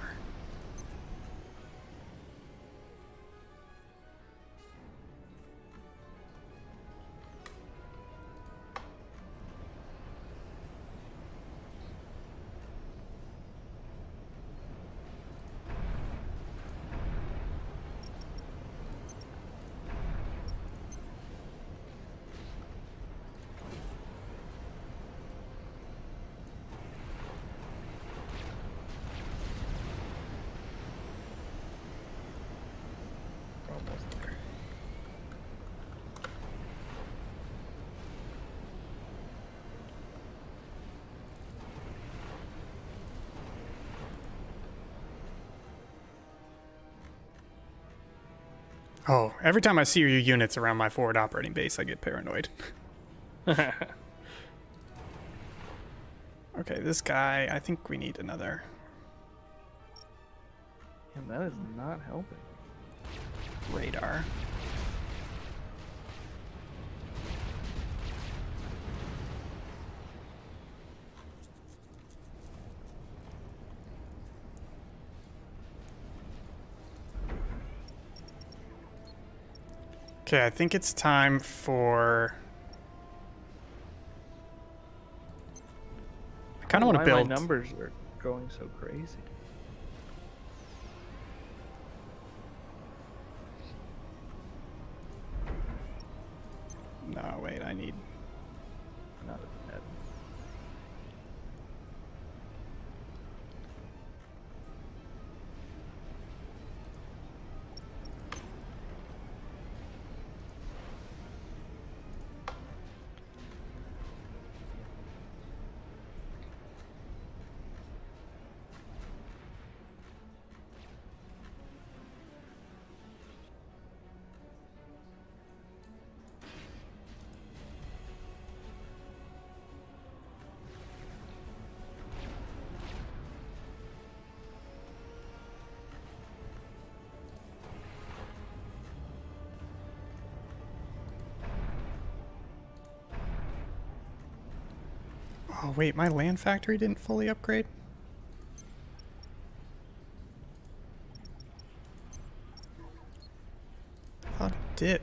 Every time I see your units around my forward operating base, I get paranoid. <laughs> Okay, this guy, I think we need another. And that is not helping. radar. Okay, I think it's time for. I kind of want to build. My numbers are going so crazy. Oh wait, my land factory didn't fully upgrade. It did.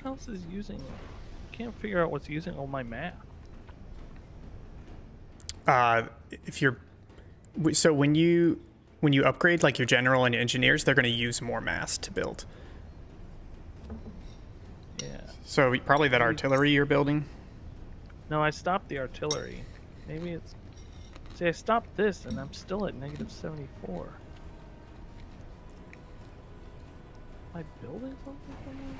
What else is using? I can't figure out what's using all my map. Uh, if you're so when you when you upgrade like your general and your engineers, they're going to use more mass to build. Yeah. So probably that artillery you're building. No, I stopped the artillery. Maybe it's. See, I stopped this, and I'm still at negative 74. Am I building something?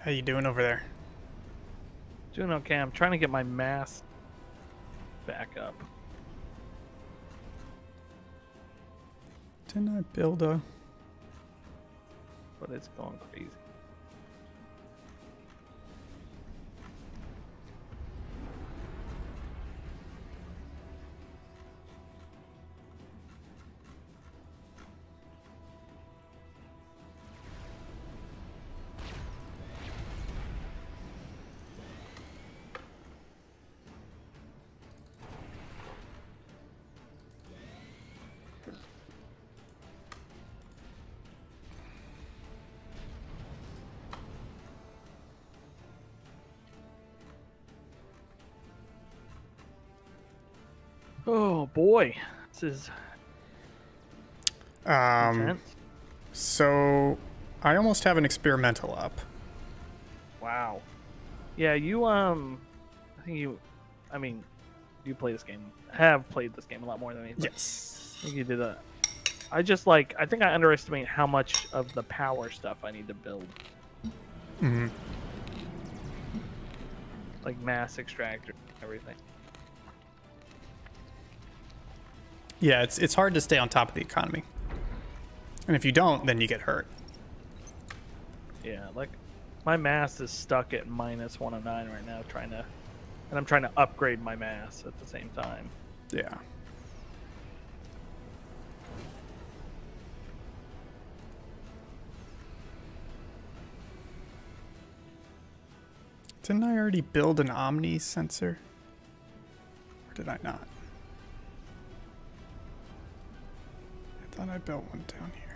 How you doing over there? Doing okay. I'm trying to get my mass back up. Didn't I build a? but it's going crazy. Boy, this is Um, intense. so I almost have an experimental up. Wow. Yeah, you um, I think you, I mean, you play this game, have played this game a lot more than me. Yes. I think you did a. I just like I think I underestimate how much of the power stuff I need to build, hmm like mass extractor, everything. Yeah, it's it's hard to stay on top of the economy, and if you don't, then you get hurt. Yeah, like my mass is stuck at minus 109 right now, trying to, and I'm trying to upgrade my mass at the same time. Yeah. Didn't I already build an Omni sensor? Or did I not? Thought I built one down here.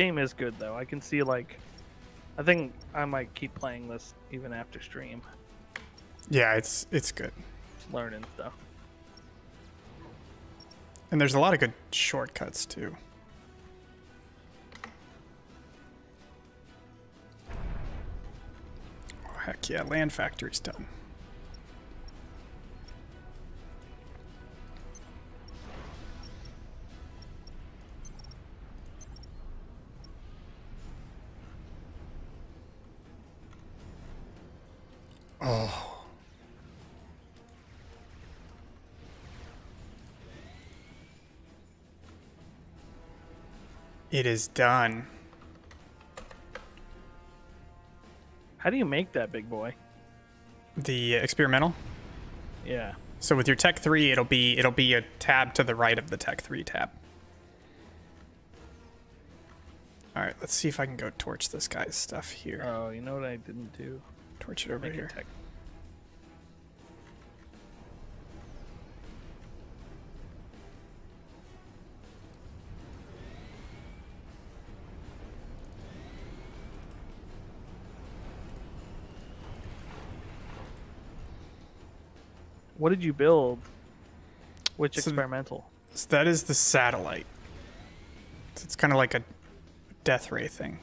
Game is good though. I can see like, I think I might keep playing this even after stream, Yeah, it's it's good. just learning stuff. And there's a lot of good shortcuts too. Oh, heck yeah, land factory's done. It is done. How do you make that big boy? The experimental? Yeah. So with your Tech 3, it'll be it'll be a tab to the right of the Tech 3 tab. All right, let's see if I can go torch this guy's stuff here. Oh, you know what I didn't do? torch it over Make here. What did you build? Which So- experimental? So that is the satellite. It's kind of like a death ray thing.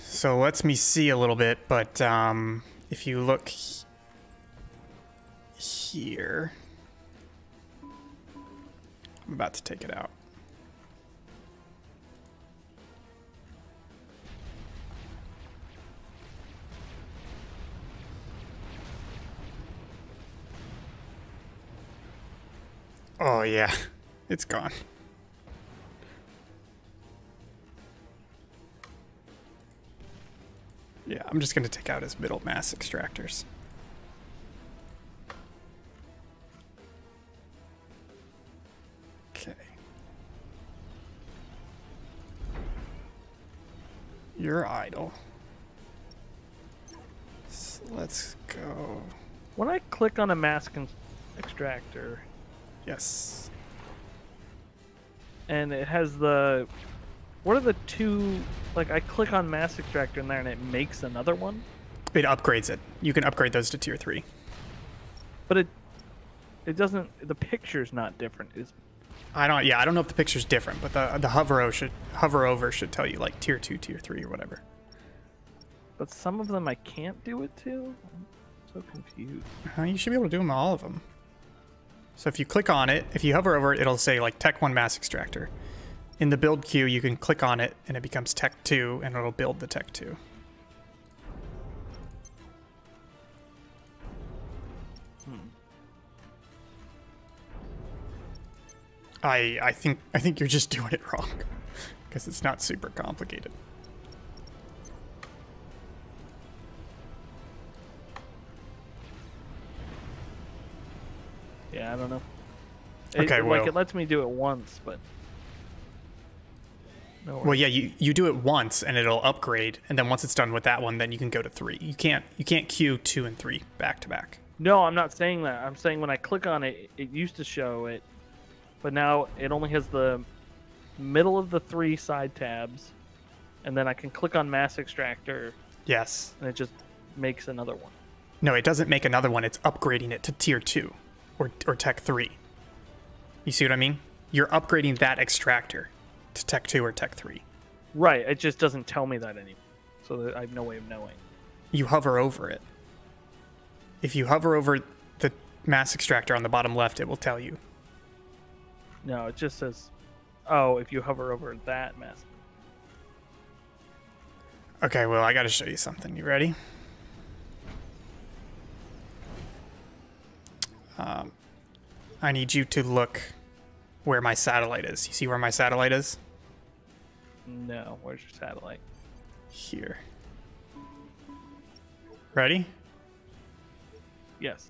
So lets me see a little bit, but um, if you look here, I'm about to take it out. Oh yeah, it's gone. Yeah, I'm just gonna take out his middle mass extractors. Okay. You're idle. So let's go. When I click on a mass extractor Yes. and it has the what are the two like I click on mass extractor in there and it makes another one, It upgrades it. You can upgrade those to tier three. but it it doesn't the picture's not different. Is I don't. Yeah, I don't know if the picture's different, but the the hover o should hover over should tell you like tier two, tier three, or whatever. but some of them I can't do it to. I'm so confused. Uh, you should be able to do them all of them. So if you click on it, if you hover over it, it'll say like Tech One Mass Extractor. In the build queue, you can click on it and it becomes Tech Two, and it'll build the Tech Two. Hmm. I I think I think you're just <laughs> doing it wrong, because it's not super complicated. Yeah, I don't know. It- Okay, like it lets me do it once, but no. Well, yeah, you, you do it once and it'll upgrade, and then once it's done with that one, then you can go to three. You can't you can't queue two and three back to back. No, I'm not saying that. I'm saying when I click on it, it used to show it, but now it only has the middle of the three side tabs, and then I can click on mass extractor, Yes. and it just makes another one. No, it doesn't make another one. It's upgrading it to tier two, or or tech three. You see what I mean? You're upgrading that extractor to tech two or tech three. Right. It just doesn't tell me that anymore, so that I have no way of knowing. You hover over it. If you hover over the mass extractor on the bottom left, it will tell you. No, it just says, "Oh, if you hover over that mass." Okay, well, I got to show you something. You ready? Um, I need you to look where my satellite is. You see where my satellite is? No, where's your satellite? Here. Ready? Yes.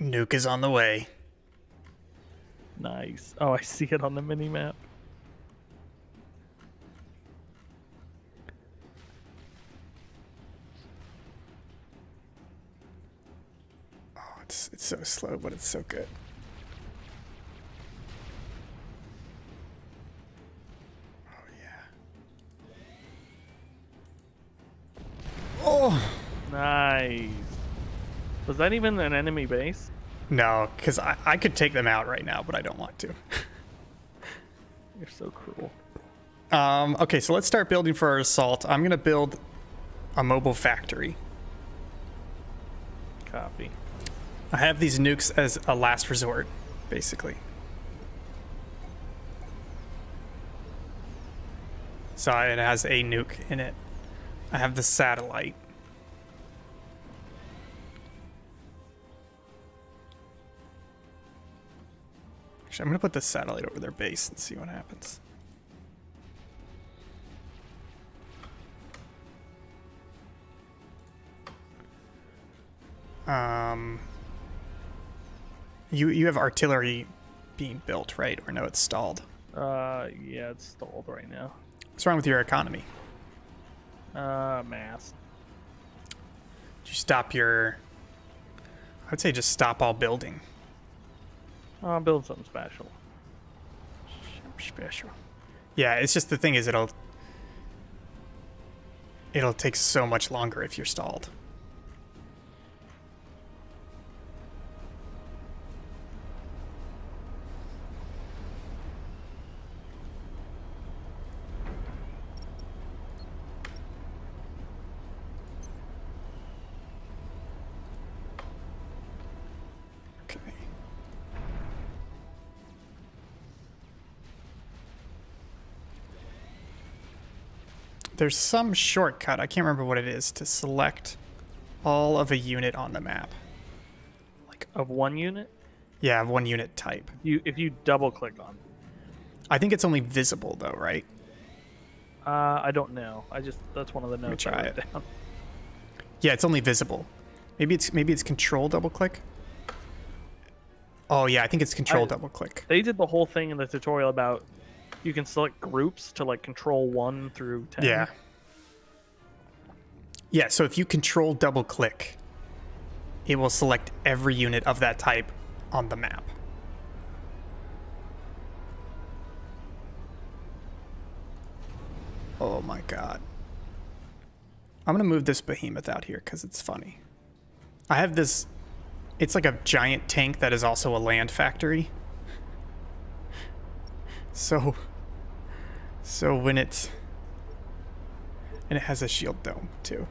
Nuke is on the way. Nice. Oh, I see it on the mini map. Oh, it's it's so slow, but it's so good. Oh yeah. Oh Nice. Was that even an enemy base? no, because I, I could take them out right now, but I don't want to. <laughs> You're so cruel. Um, okay, so let's start building for our assault. I'm gonna build a mobile factory. Copy. I have these nukes as a last resort, basically. So it has a nuke in it. I have the satellite. Actually, I'm gonna put the satellite over their base and see what happens. Um, you you have artillery being built, right? Or no, it's stalled. Uh, yeah, it's stalled right now. What's wrong with your economy? Uh, mass. Did you stop your? I would say just stop all building. I'm building something special. Special. Yeah, it's just the thing is it'll it'll take so much longer if you're stalled. There's some shortcut, I can't remember what it is, to select all of a unit on the map. Like of one unit, Yeah, of one unit type. you if you double click on. I think it's only visible though, right? Uh, I don't know. I just that's one of the notes I try wrote it. down. Yeah, it's only visible. Maybe it's maybe it's control double click. Oh yeah, I think it's control I- double click. They did the whole thing in the tutorial about you can select groups to like control one through ten. Yeah. Yeah, so if you control double click, it will select every unit of that type on the map. Oh my god. I'm going to move this behemoth out here because it's funny. I have this. It's like a giant tank that is also a land factory. So. So when it's. And it has a shield dome too.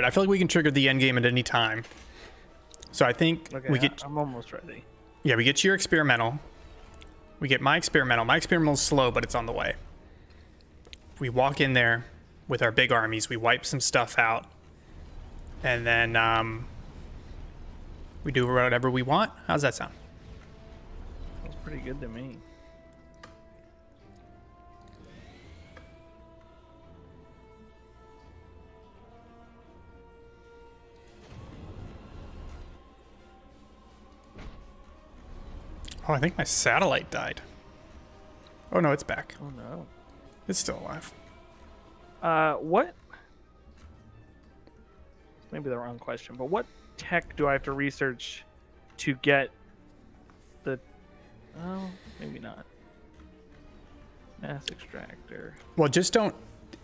Right, I feel like we can trigger the end game at any time. So I think Okay, we get I'm almost ready. yeah, we get your experimental. We get my experimental. My experimental's slow, but it's on the way. We walk in there with our big armies. We wipe some stuff out, and then um, we do whatever we want. How's that sound? That's pretty good to me. Oh, I think my satellite died. Oh no, it's back. Oh no. It's still alive. Uh, what? Maybe the wrong question, but what tech do I have to research to get the? Oh, maybe not. Mass extractor. Well, just don't.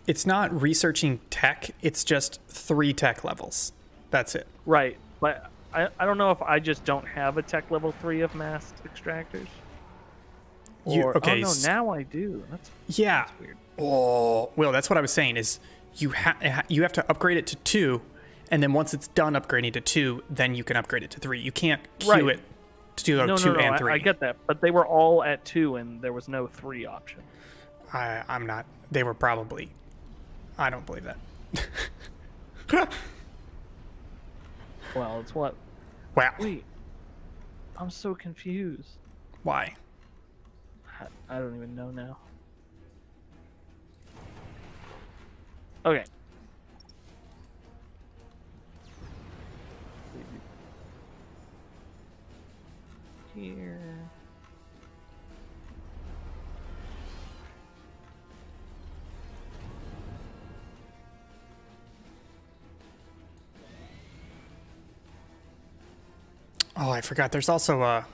It's not researching tech. It's just three tech levels. That's it. Right, but I, I don't know if I just don't have a tech level three of mass extractors. You- oh, okay, Oh no, now I do. That's, Yeah. that's weird. Oh, well, that's what I was saying. Is you have you have to upgrade it to two, and then once it's done upgrading to two, then you can upgrade it to three. You can't queue Right. it to do No, two no, no. and I, three. I get that, but they were all at two, and there was no three option. I, I'm not. They were probably. I don't believe that. <laughs> Well, it's what? Wow. Wait, I'm so confused. Why? I- I don't even know now. Okay. Here. Oh, I forgot. There's also a.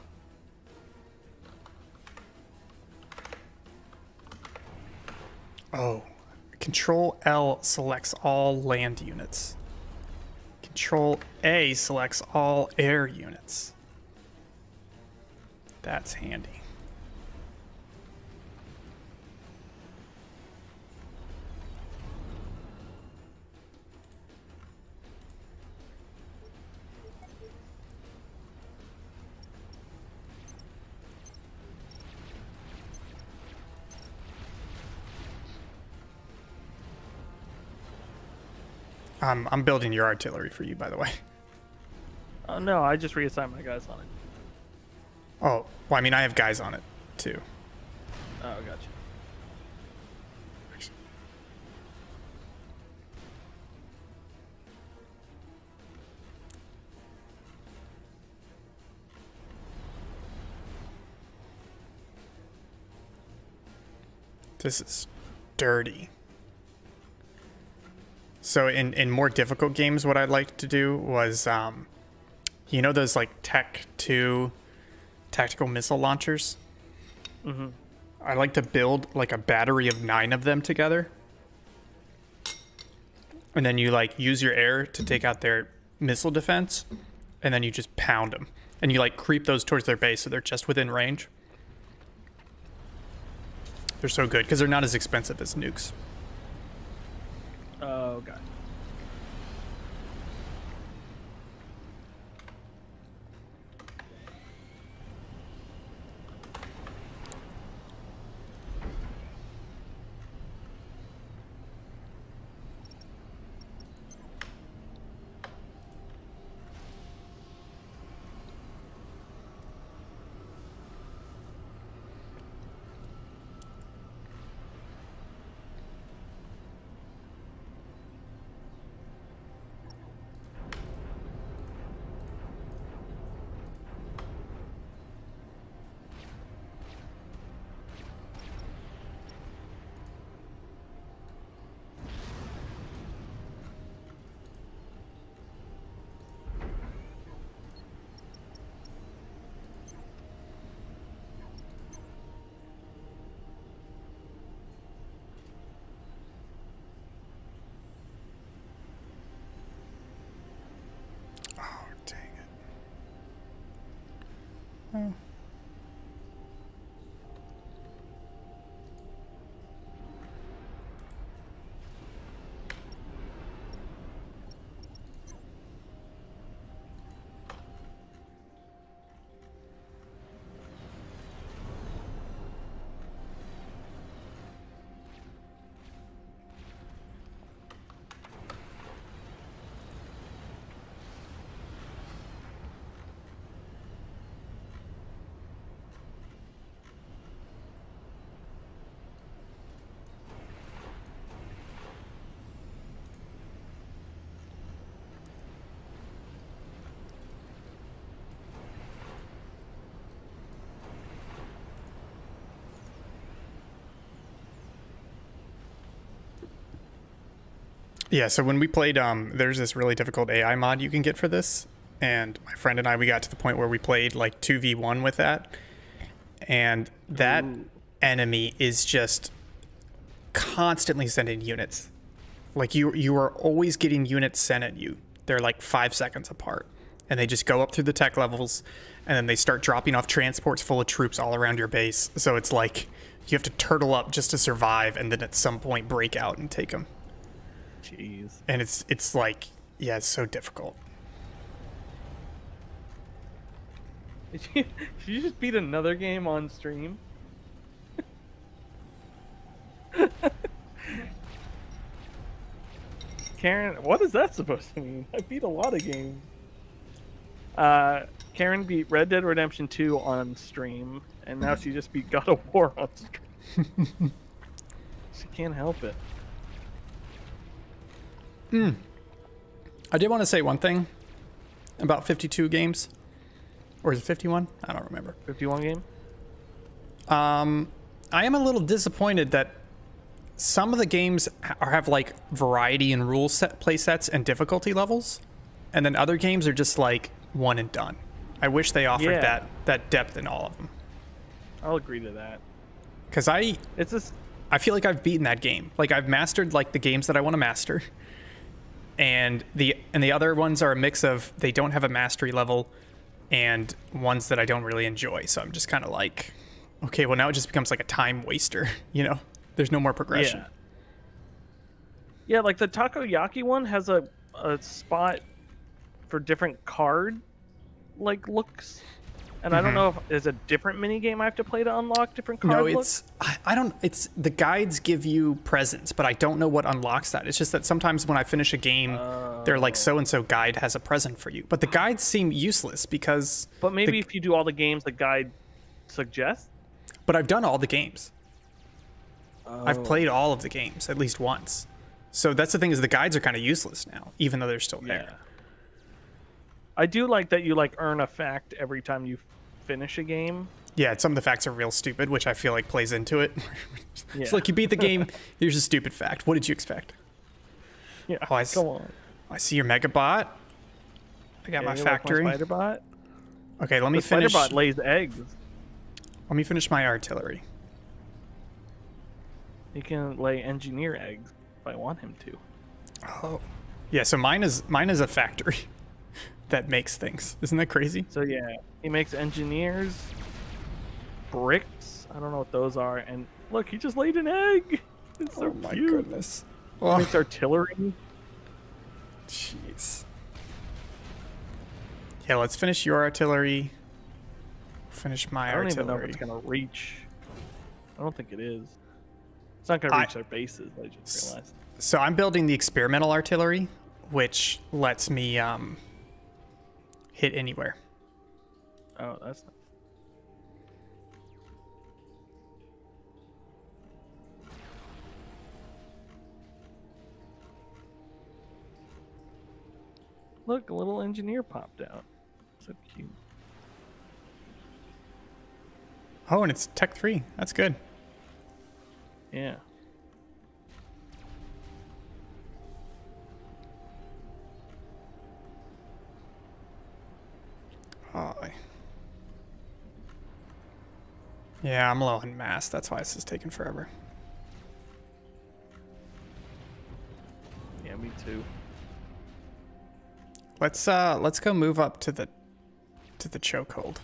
Oh, Control L selects all land units. Control A selects all air units. That's handy. I'm, I'm building your artillery for you, by the way. Oh no, I just reassigned my guys on it. Oh, well, I mean, I have guys on it, too. Oh, gotcha. This is dirty. So in, in more difficult games, what I'd like to do was, um, you know, those like Tech 2 tactical missile launchers? Mm-hmm. I like to build like a battery of nine of them together. And then you like use your air to take out their missile defense. And then you just pound them. And you like creep those towards their base so they're just within range. They're so good because they're not as expensive as nukes. Oh god. Yeah, so when we played, um, there's this really difficult AI mod you can get for this, and my friend and I, we got to the point where we played like two v one with that, and that enemy is just constantly sending units. Like you, you are always getting units sent at you. They're like five seconds apart, and they just go up through the tech levels, and then they start dropping off transports full of troops all around your base. So it's like you have to turtle up just to survive, and then at some point break out and take them Jeez. and it's it's like yeah it's so difficult Did you, did you just beat another game on stream? <laughs> Karen, what is that supposed to mean? I beat a lot of games. Uh, Karen beat Red Dead Redemption 2 on stream, and now she just beat God of War on stream. <laughs> she can't help it. I did want to say one thing about 52 games or is it 51 i don't remember 51 game? um i am a little disappointed that some of the games ha- have like variety in rule set play sets and difficulty levels and then other games are just like one and done i wish they offered Yeah. that that depth in all of them I'll agree to that. because i It's just I feel like I've beaten that game. Like I've mastered like the games that I want to master. And the and the other ones are a mix of they don't have a mastery level and ones that I don't really enjoy. So I'm just kind of like, okay, well now it just becomes like a time waster, <laughs> you know. There's no more progression. Yeah. Yeah, like the takoyaki one has a a spot for different card like looks. And I don't Mhm. know if there's a different mini game I have to play to unlock different card No, it's I, I don't. It's the guides give you presents, but I don't know what unlocks that. It's just that sometimes when I finish a game, they're like so and so guide has a present for you, but the guides seem useless because. But maybe the- if you do all the games the guide suggests. But I've done all the games. Oh. I've played all of the games at least once. So that's the thing is the guides are kind of useless now, even though they're still there. Yeah. I do like that you like earn a fact every time you finish a game. Yeah, some of the facts are real stupid, which I feel like plays into it. <laughs> Yeah. it's like you beat the <laughs> game. Here's a stupid fact. What did you expect? Yeah. Oh, I Come on. I see your Megabot. I got Yeah, my you like factory. spider bot. okay, let me The spider finish. bot lays eggs. Let me finish my artillery. He can lay engineer eggs if I want him to. Oh. Yeah, so mine is mine is a factory <laughs> that makes things. Isn't that crazy? So yeah, he makes engineers, bricks. I don't know what those are. And look, he just laid an egg. It's so oh my cute. goodness. He Oh, makes artillery. jeez. Yeah, let's finish your artillery. Finish my artillery. I don't artillery. even know if it's gonna reach. I don't think it is. It's not gonna I- reach their bases. I just realized. So I'm building the experimental artillery, which lets me um, hit anywhere. Oh, that's. Not... Look, a little engineer popped out. So cute. Oh, and it's Tech 3. That's good. Yeah. Oh. Yeah, I'm low on mass. That's why this is taking forever. Yeah, me too. Let's uh let's go move up to the to the chokehold.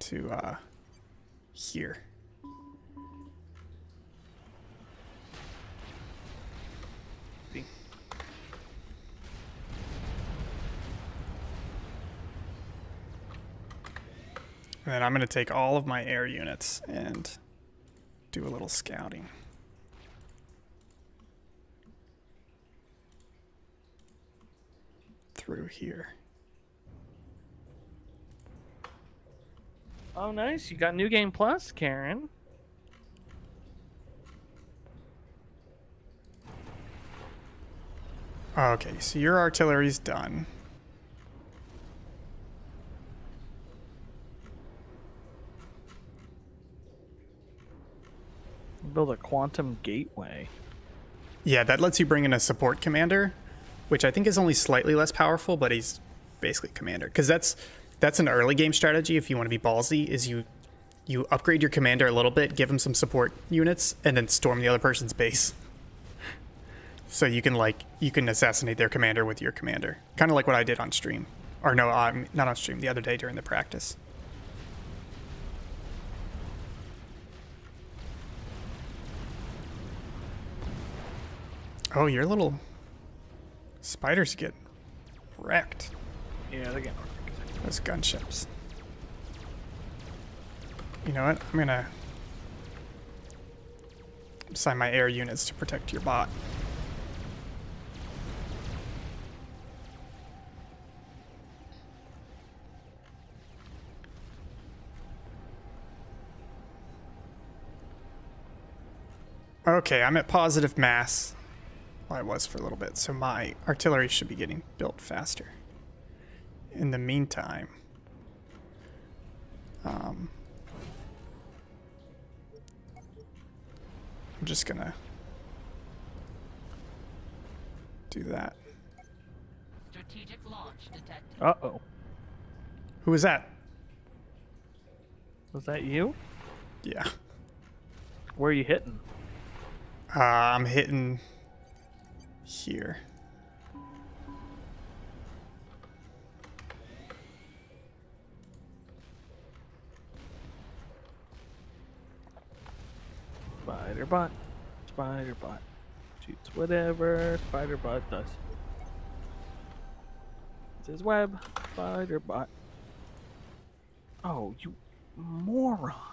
To uh here. And then I'm going to take all of my air units and do a little scouting. Through here. Oh, nice. You got New Game Plus, Karen. Okay, so your artillery's done. Build a quantum gateway. Yeah, that lets you bring in a support commander, which I think is only slightly less powerful, but he's basically commander. Because that's that's an early game strategy. If you want to be ballsy, is you you upgrade your commander a little bit, give him some support units, and then storm the other person's base. So you can like you can assassinate their commander with your commander, kind of like what I did on stream, or no, I'm not on stream, the other day during the practice. Oh, your little spiders get wrecked. Yeah, they're getting. Those gunships. You know what? I'm gonna assign my air units to protect your bot. Okay, I'm at positive mass. Well, I was for a little bit, so my artillery should be getting built faster. In the meantime, um, I'm just gonna do that. Strategic launch detected. Uh oh. Who was that? Was that you? Yeah. Where are you hitting? Uh, I'm hitting here. Spider bot. Spider bot. Shoots whatever spider bot does. It's his web. Spider bot. Oh, you moron.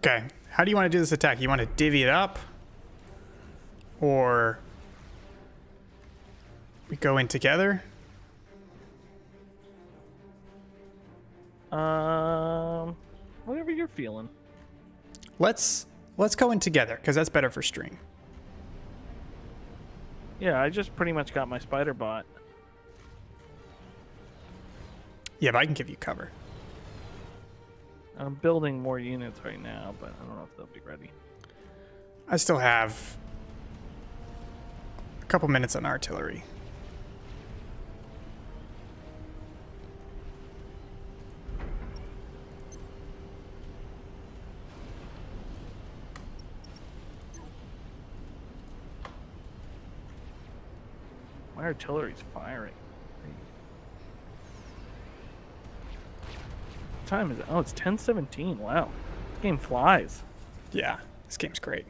Okay, how do you want to do this attack? You want to divvy it up? Or we go in together? Um, whatever you're feeling. Let's let's go in together because that's better for stream. Yeah, I just pretty much got my spider bot. Yeah, but I can give you cover. I'm building more units right now, but I don't know if they'll be ready. I still have a couple minutes on artillery. My artillery's firing. What time is it? Oh, it's 10:17. Wow, this game flies. Yeah, this game's great.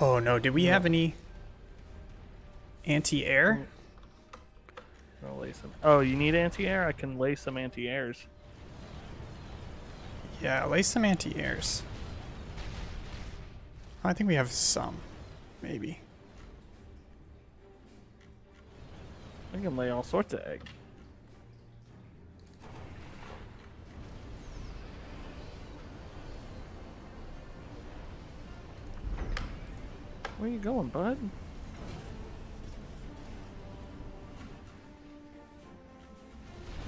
Oh no, did we have any anti-air? I'll lay some. Oh, you need anti-air? I can lay some anti-airs. Yeah, lay some anti-airs. I think we have some, maybe. I can lay all sorts of eggs. Where you going, bud?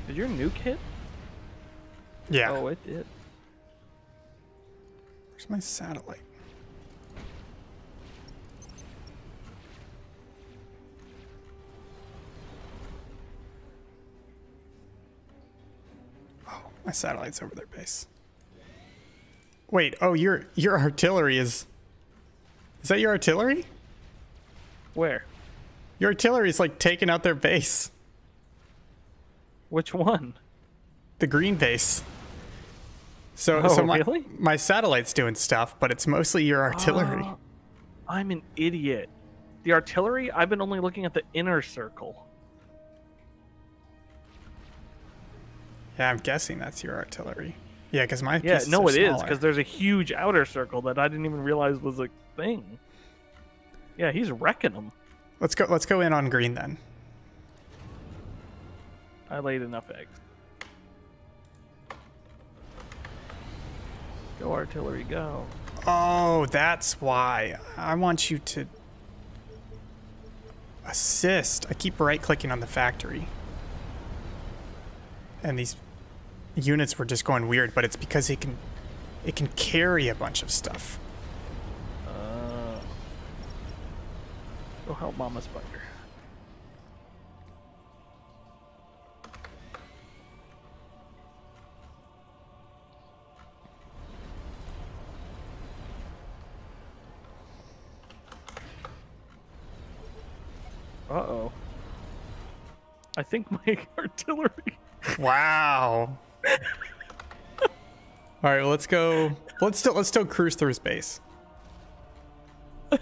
Did your nuke hit? Yeah. Oh, it did. Where's my satellite? My satellite's over their base. Wait, oh your your artillery is Is that your artillery? Where? Your artillery is like taking out their base. Which one? The green base. So Oh, so my, really? my satellite's doing stuff, but it's mostly your artillery. Oh, <gasps> I'm an idiot. The artillery, I've been only looking at the inner circle. Yeah, I'm guessing that's your artillery. Yeah, because my Yeah, no, it is because there's a huge outer circle that I didn't even realize was a thing. Yeah, he's wrecking them. Let's go. Let's go in on green then. I laid enough eggs. Go artillery, go. Oh, that's why. I want you to assist. I keep right clicking on the factory. And these units were just going weird, but it's because it can it can carry a bunch of stuff. Uh, go help Mama Spider. Uh oh. I think my <laughs> artillery. Wow. All right, well, let's go. Let's still let's still cruise through space. <laughs>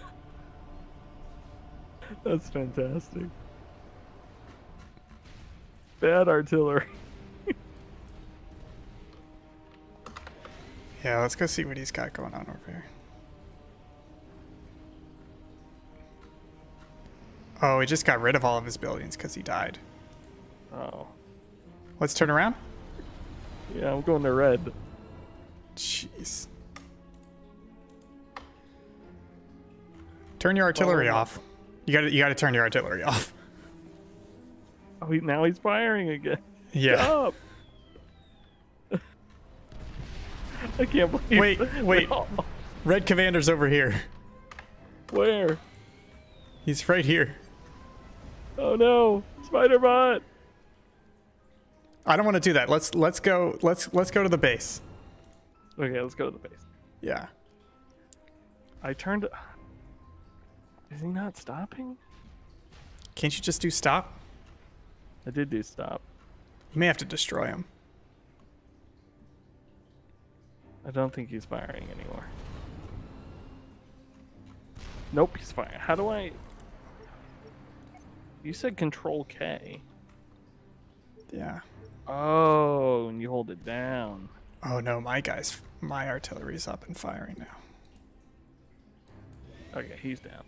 That's fantastic. Bad artillery. <laughs> Yeah, let's go see what he's got going on over here. Oh, he just got rid of all of his buildings because he died. Oh. Let's turn around. Yeah, I'm going to red. Jeez. Turn your artillery Well, off. You got to you got to turn your artillery off. Oh, he, now he's firing again. Yeah. Up. <laughs> I can't believe. Wait, wait. Red commander's over here. where? He's right here. Oh no, Spider Bot. I don't want to do that. Let's let's go. Let's let's go to the base. Okay, let's go to the base. Yeah. I turned. Is he not stopping? Can't you just do stop? I did do stop. You may have to destroy him. I don't think he's firing anymore. Nope, he's firing. How do I? You said Control K. Yeah. Oh, and you hold it down. Oh no, my guys, my artillery's up and firing now. Okay, he's down.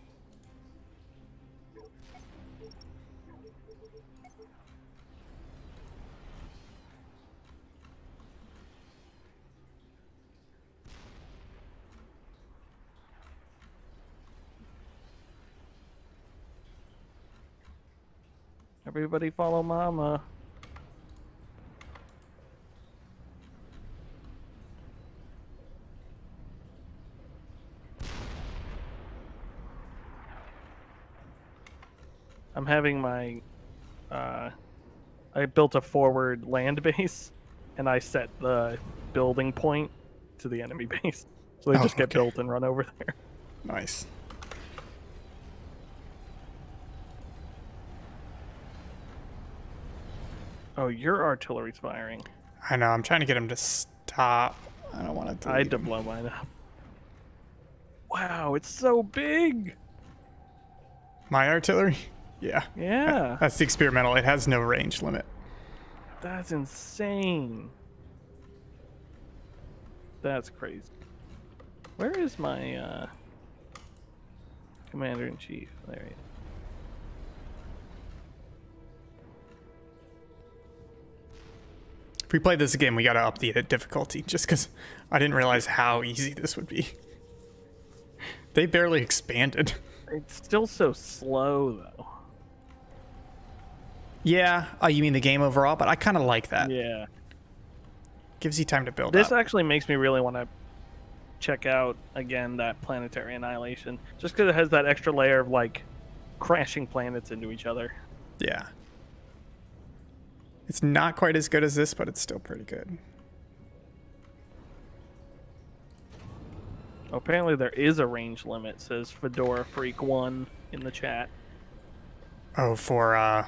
Everybody follow mama. I'm having my uh I built a forward land <laughs> base and I set the building point to the enemy <laughs> base. So they Oh, just get okay. built and run over there. Nice. Oh, your artillery's firing. I know. I'm trying to get him to stop. I don't want to. I had to blow mine up. Wow, it's so big. My artillery. Yeah. Yeah, That's the experimental. It has no range limit. that's insane. That's crazy. Where is my uh, commander in chief? There he is. If we play this again, we gotta up the difficulty, just because I didn't realize how easy this would be. They barely expanded. It's still so slow though. Yeah. Oh, you mean the game overall? But I kind of like that. Yeah. Gives you time to build This up. actually makes me really want to check out again that planetary annihilation, just because it has that extra layer of like crashing planets into each other. Yeah. It's not quite as good as this, but it's still pretty good. Apparently, there is a range limit. Says Fedora Freak One in the chat Oh, for uh,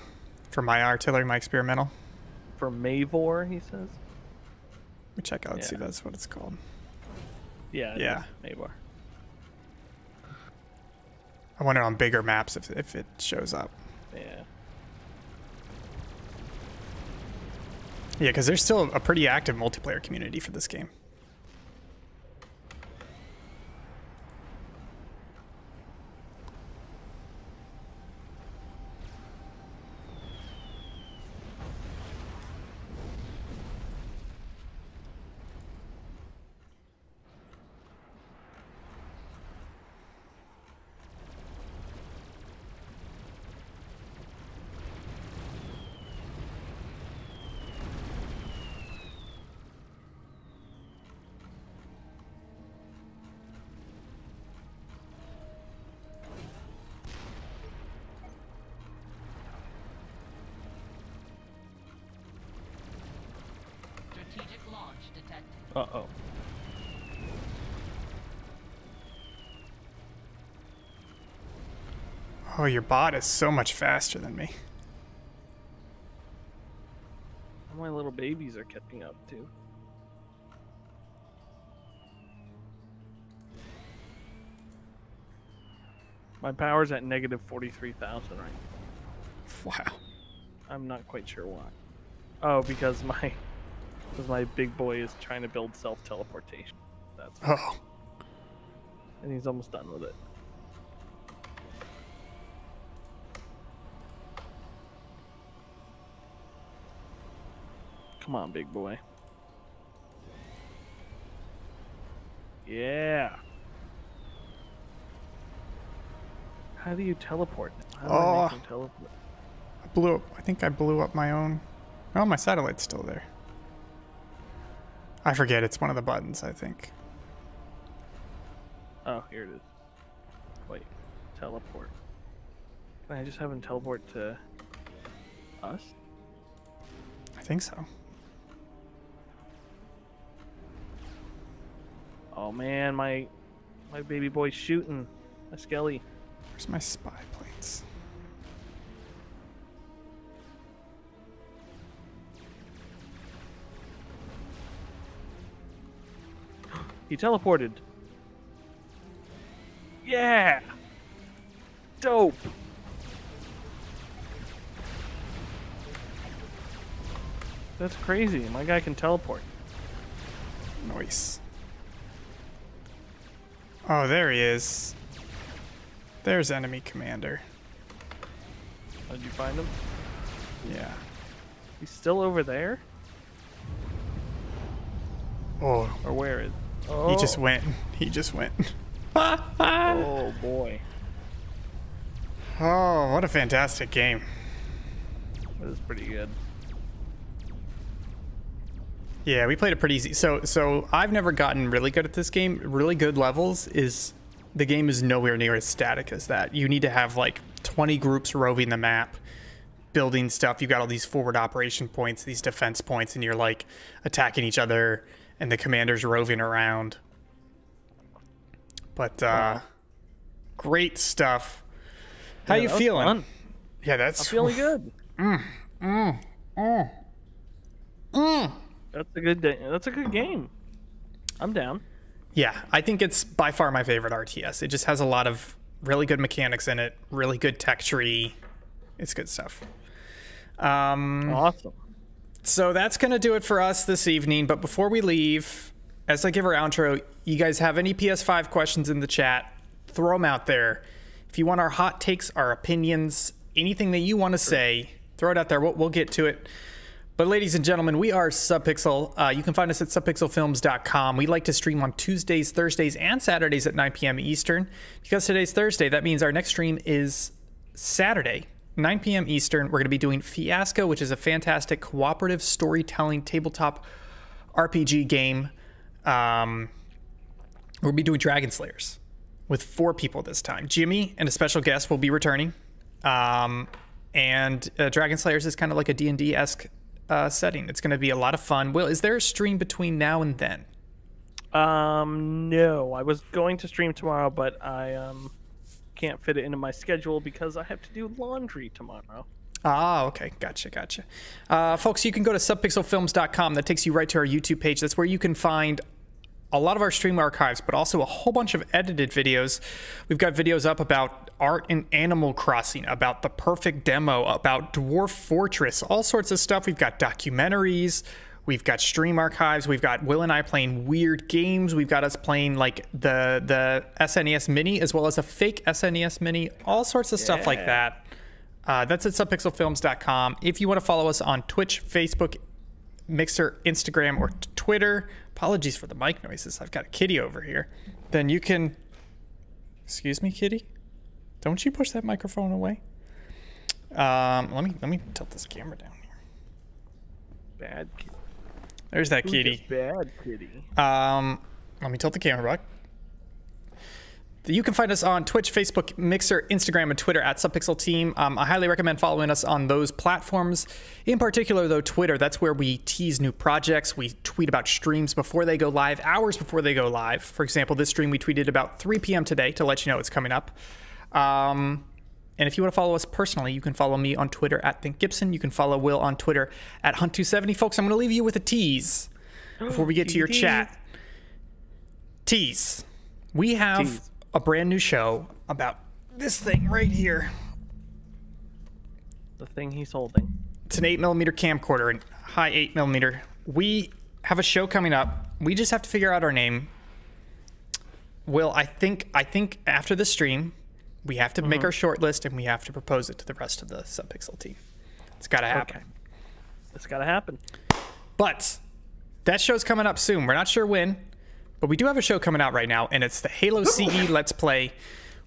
for my artillery, my experimental. for Mavor. He says, Let me check out. Let's see if that's what it's called. "Yeah, Yeah. Mavor." I wonder on bigger maps if if it shows up. Yeah, Yeah, because there's still a pretty active multiplayer community for this game. Your bot is so much faster than me. My little babies are catching up too. My power's at negative forty-three thousand right now. Wow. I'm not quite sure why. Oh, because my because my big boy is trying to build self teleportation. That's Oh, and he's almost done with it. Come on, big boy. Yeah. How do you teleport? How do I Oh. teleport? I blew up. I think I blew up my own. Oh, my satellite's still there. I forget. It's one of the buttons. I think. Oh, here it is. Wait, teleport. Can I just have him teleport to us? I think so. Oh man, my my baby boy's shooting. My Skelly. Where's my spy plates? He teleported. Yeah. Dope. That's crazy. My guy can teleport. Nice. Oh, there he is. There's enemy commander. How did you find him? Yeah. He's still over there? Oh, Or where is oh, he just oh. went. He just went. <laughs> <laughs> Oh boy. Oh, what a fantastic game. That is pretty good. Yeah, we played it pretty easy. So, so I've never gotten really good at this game. Really good levels is the game is nowhere near as static as that. You need to have like 20 groups roving the map, building stuff. You got all these forward operation points, these defense points, and you're like attacking each other, and the commanders roving around. But uh, great stuff. How Yeah, you feeling? fun. Yeah, that's I'm feeling <laughs> good. Mm, mm, mm, That's a good day. That's a good game. I'm down. Yeah, I think it's by far my favorite RTS. It just has a lot of really good mechanics in it, really good tech tree. It's good stuff. Um, Awesome. so that's going to do it for us this evening. But before we leave, as I give our outro, you guys have any PS5 questions in the chat? Throw them out there. If you want our hot takes, our opinions, anything that you want to say, throw it out there. We'll, we'll get to it. But ladies and gentlemen, we are Subpixel. Uh, you can find us at subpixelfilms.com. We like to stream on Tuesdays, Thursdays, and Saturdays at 9 p.m. Eastern. Because today's Thursday, that means our next stream is Saturday, 9 p.m. Eastern. We're going to be doing Fiasco, which is a fantastic cooperative storytelling tabletop RPG game. Um, we'll be doing Dragon Slayers with four people this time. Jimmy and a special guest will be returning. Um, and uh, Dragon Slayers is kind of like a D&D esque uh, setting. It's going to be a lot of fun. Will, is there a stream between now and then? Um, no, I was going to stream tomorrow, but I um can't fit it into my schedule because I have to do laundry tomorrow. Ah, okay. Gotcha, gotcha. Uh, folks, you can go to subpixelfilms.com. That takes you right to our YouTube page. That's where you can find a lot of our stream archives, but also a whole bunch of edited videos. We've got videos up about art in Animal Crossing, about the perfect demo, about Dwarf Fortress, all sorts of stuff. We've got documentaries. We've got stream archives. We've got Will and I playing weird games. We've got us playing like the the SNES Mini as well as a fake SNES Mini. All sorts of stuff like that. Uh, that's at subpixelfilms.com. If you want to follow us on Twitch, Facebook, Mixer, Instagram, or t- Twitter, apologies for the mic noises. I've got a kitty over here. Then you can. Excuse me, kitty. Don't you push that microphone away. Um, let me let me tilt this camera down here. Bad kitty. There's that Who's kitty. Bad kitty. Um, let me tilt the camera back. You can find us on Twitch, Facebook, Mixer, Instagram, and Twitter at Subpixel Team. Um, I highly recommend following us on those platforms. In particular, though, Twitter, that's where we tease new projects. We tweet about streams before they go live, hours before they go live. For example, this stream we tweeted about 3 p.m. today to let you know it's coming up. Um, and if you want to follow us personally, you can follow me on Twitter at Think Gibson. You can follow Will on Twitter at Hunt270. Folks, I'm going to leave you with a tease <gasps> before we get to your chat. Tease. We have Tease. A brand new show about this thing right here. The thing he's holding. It's an 8 millimeter camcorder, and high 8 millimeter. We have a show coming up. We just have to figure out our name. Will, I think I think after the stream, we have to make mm-hmm. our short list and we have to propose it to the rest of the Subpixel team. It's got to happen. Okay. It's got to happen. But that show's coming up soon. We're not sure when, but we do have a show coming out right now, and it's the Halo CE Let's Play.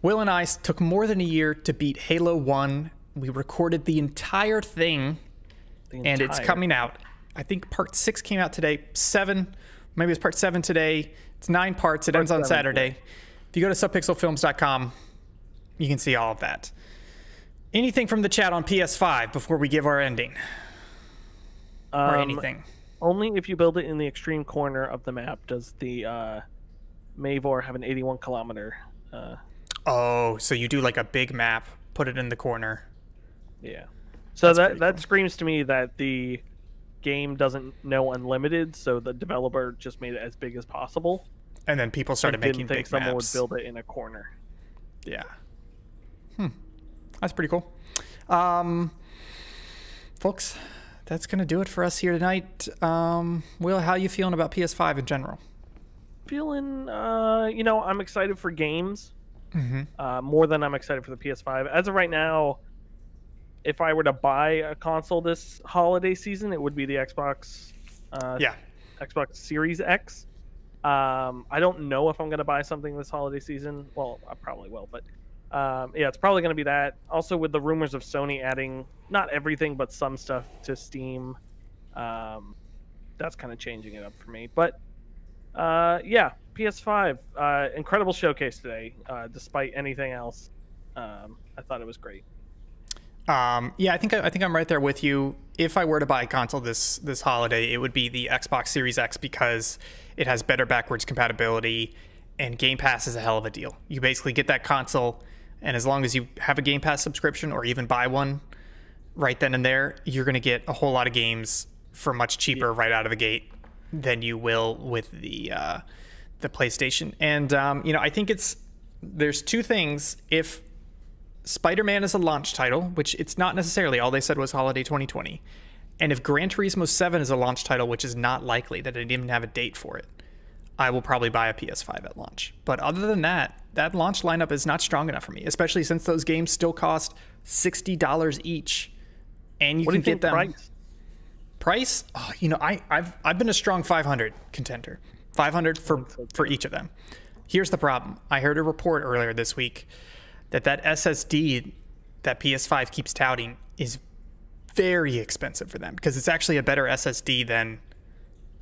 Will and I took more than a year to beat Halo 1. We recorded the entire thing, The and it's coming out. I think part six came out today. Seven, maybe it's part seven today. It's nine parts. It ends on seven, Saturday. If you go to subpixelfilms.com, you can see all of that. Anything from the chat on PS5 before we give our ending, or Um, anything? Only if you build it in the extreme corner of the map does the uh, Mavor have an 81 kilometer. Uh, Oh, so you do like a big map, put it in the corner. yeah. So That's that that cool. screams to me that the game doesn't know unlimited, so the developer just made it as big as possible. And then people started and making didn't think big someone maps. would build it in a corner. Yeah. Hmm. That's pretty cool. Um, folks, that's gonna do it for us here tonight. Um, Will, how you feeling about PS5 in general? Feeling, uh, you know, I'm excited for games Mm-hmm. uh, more than I'm excited for the PS5. As of right now, if I were to buy a console this holiday season, it would be the Xbox. Uh, Yeah. Xbox Series X. Um, I don't know if I'm going to buy something this holiday season. Well, I probably will, but um, yeah, it's probably going to be that. Also, with the rumors of Sony adding not everything but some stuff to Steam, um, that's kind of changing it up for me. But uh, yeah, PS5, uh, incredible showcase today. Uh, despite anything else, um, I thought it was great. Um, yeah, I think I think I'm right there with you. If I were to buy a console this this holiday, it would be the Xbox Series X because it has better backwards compatibility, and Game Pass is a hell of a deal. You basically get that console, and as long as you have a Game Pass subscription or even buy one right then and there, you're going to get a whole lot of games for much cheaper right out of the gate than you will with the uh, the PlayStation. And um, you know, I think it's there's two things. If Spider-Man is a launch title, which it's not necessarily. All they said was holiday 2020. And if Gran Turismo 7 is a launch title, which is not likely that they didn't even have a date for it, I will probably buy a PS5 at launch. But other than that, that launch lineup is not strong enough for me, especially since those games still cost $60 each. And you What can get them price? price oh, you know I, I've, I've been a strong 500 contender 500 for, for each of them here's the problem i heard a report earlier this week that that ssd that ps5 keeps touting is very expensive for them because it's actually a better ssd than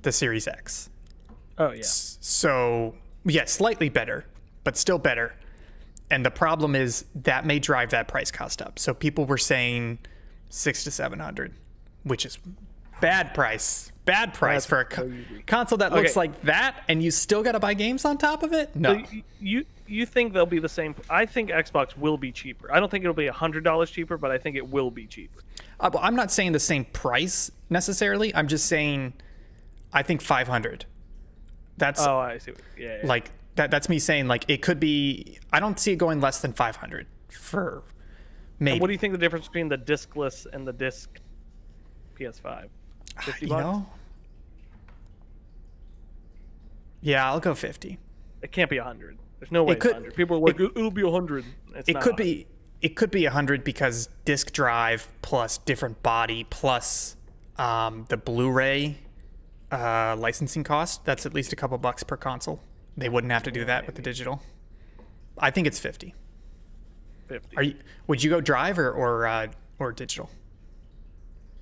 the series x Oh yeah. so yeah slightly better but still better and the problem is that may drive that price cost up so people were saying six to seven hundred which is bad price bad price That's for a co- console that looks like that and you still got to buy games on top of it no So you you think they'll be the same? I think Xbox will be cheaper. I don't think it'll be hundred dollars cheaper, but I think it will be cheaper. Uh, well, i'm not saying the same price necessarily i'm just saying i think 500 that's Oh, I see. Yeah, yeah. like that that's me saying like it could be i don't see it going less than 500 for maybe What do you think the difference between the discless and the disc PS5? Fifty you bucks. know yeah i'll go 50 It can't be hundred. There's no way could- it's hundred. People are like, it, will be hundred. it could be it could be 100 because disk drive plus different body plus um, the blu-ray uh, licensing cost that's at least a couple bucks per console they wouldn't have to do that with the digital i think it's 50 fifty. are you would you go drive or or, uh, or digital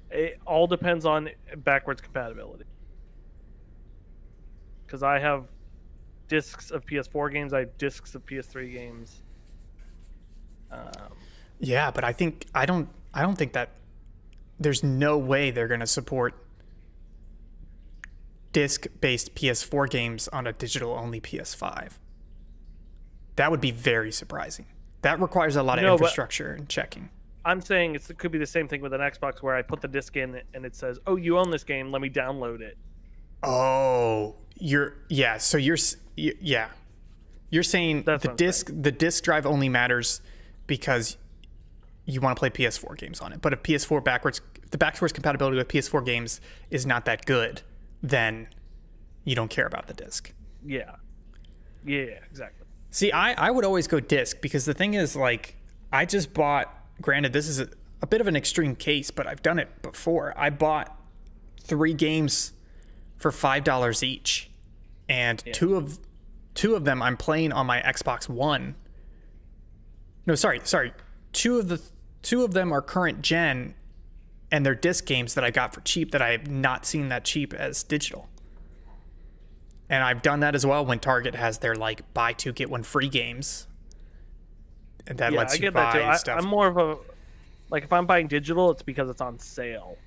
It all depends on backwards compatibility. Because I have discs of PS4 games, I have discs of PS3 games. Um, Yeah, but I think I don't I don't think that there's no way they're going to support disc-based PS4 games on a digital-only PS5. That would be very surprising. That requires a lot of No, infrastructure and checking. I'm saying it's, it could be the same thing with an Xbox where I put the disc in and it says, "Oh, you own this game. Let me download it." Oh, you're yeah. So you're yeah. You're saying That's the disc the disc drive only matters because you want to play PS4 games on it. But if PS4 backwards the backwards compatibility with PS4 games is not that good, then you don't care about the disc. Yeah, yeah, exactly. See, I, I would always go disc because the thing is, like, I just bought, granted, this is a, a bit of an extreme case, but I've done it before. I bought three games for $5 each, and two of two of them I'm playing on my Xbox One. No, sorry, sorry. Two of the two of them are current gen, and they're disc games that I got for cheap that I have not seen that cheap as digital. And I've done that as well when Target has their like buy two get one free games. And that Yeah, lets I you get buy. I, stuff. I'm more of a like if I'm buying digital, it's because it's on sale.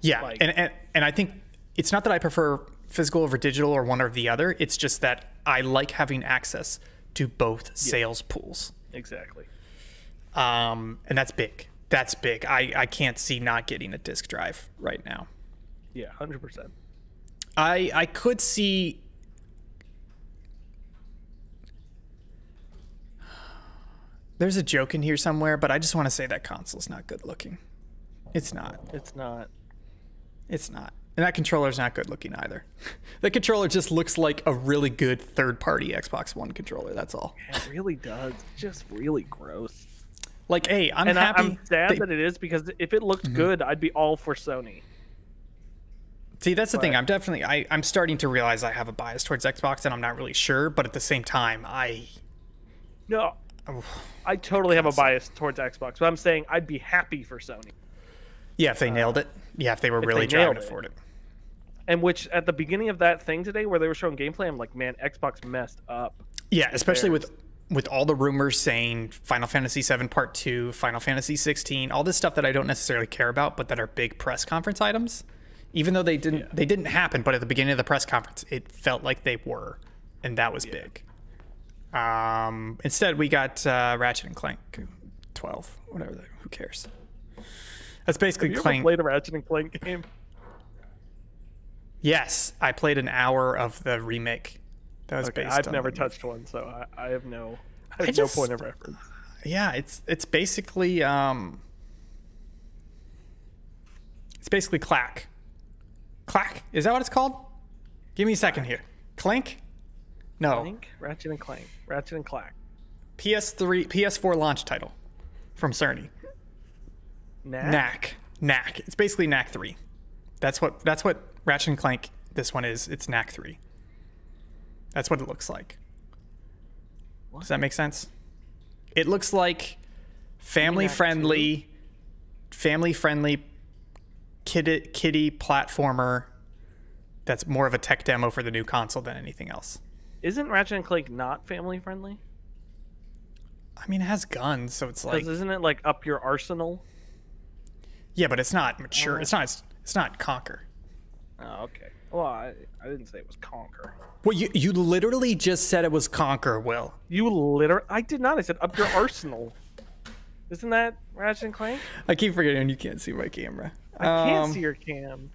yeah, like- and, and and I think it's not that I prefer physical over digital or one or the other. It's just that I like having access to both sales pools. Exactly. Um, and that's big. That's big. I, I can't see not getting a disk drive right now. Yeah, hundred percent. I I could see There's a joke in here somewhere, but I just want to say that console's not good looking. It's not. It's not. It's not. And that controller's not good looking either. <laughs> that controller just looks like a really good third party Xbox One controller. That's all. It really does. It's just really gross. Like, hey, I'm And I, happy. I'm sad they- that it is because if it looked good, I'd be all for Sony. See, that's the thing. I'm definitely. I, I'm starting to realize I have a bias towards Xbox, and I'm not really sure. But at the same time, I. No, oh, I totally have a bias towards Xbox, but I'm saying I'd be happy for Sony. Yeah, if they nailed it. Yeah, if they were really Uh, they driving to it. afford it. And which at the beginning of that thing today, where they were showing gameplay, I'm like, man, Xbox messed up. Yeah, especially with with all the rumors saying Final Fantasy VII Part Two, Final Fantasy 16, all this stuff that I don't necessarily care about, but that are big press conference items. Even though they didn't they didn't happen, but at the beginning of the press conference, it felt like they were, and that was big. Um, instead, we got uh, Ratchet and Clank 12, whatever. The, who cares? That's basically You ever played a Ratchet and Clank game? Yes, I played an hour of the remake. That was Okay, based I've on never the touched one, so I, I have no, I have I no just- point of reference. yeah it's it's basically um it's basically clack. Clack is that what it's called? Give me a second here. Clank? No. Clank, Ratchet and Clank, Ratchet and Clack. ps3 ps4 launch title from cerny. Knack. knack. Knack. It's basically knack 3 that's what that's what ratchet and clank this one is. It's knack 3 that's what it looks like. Does that make sense? It looks like family friendly, family friendly kitty, kitty platformer that's more of a tech demo for the new console than anything else. Isn't Ratchet and Clank not family friendly? i mean it has guns so it's like isn't it like up your arsenal? yeah but it's not mature. Oh. It's not it's not Conker Oh, okay. Well, I, I didn't say it was Conker. well you, you literally just said it was Conker will You literally, I did not. I said up your arsenal. Isn't that Ratchet and Clank? i keep forgetting you can't see my camera I can't Um, see your cam.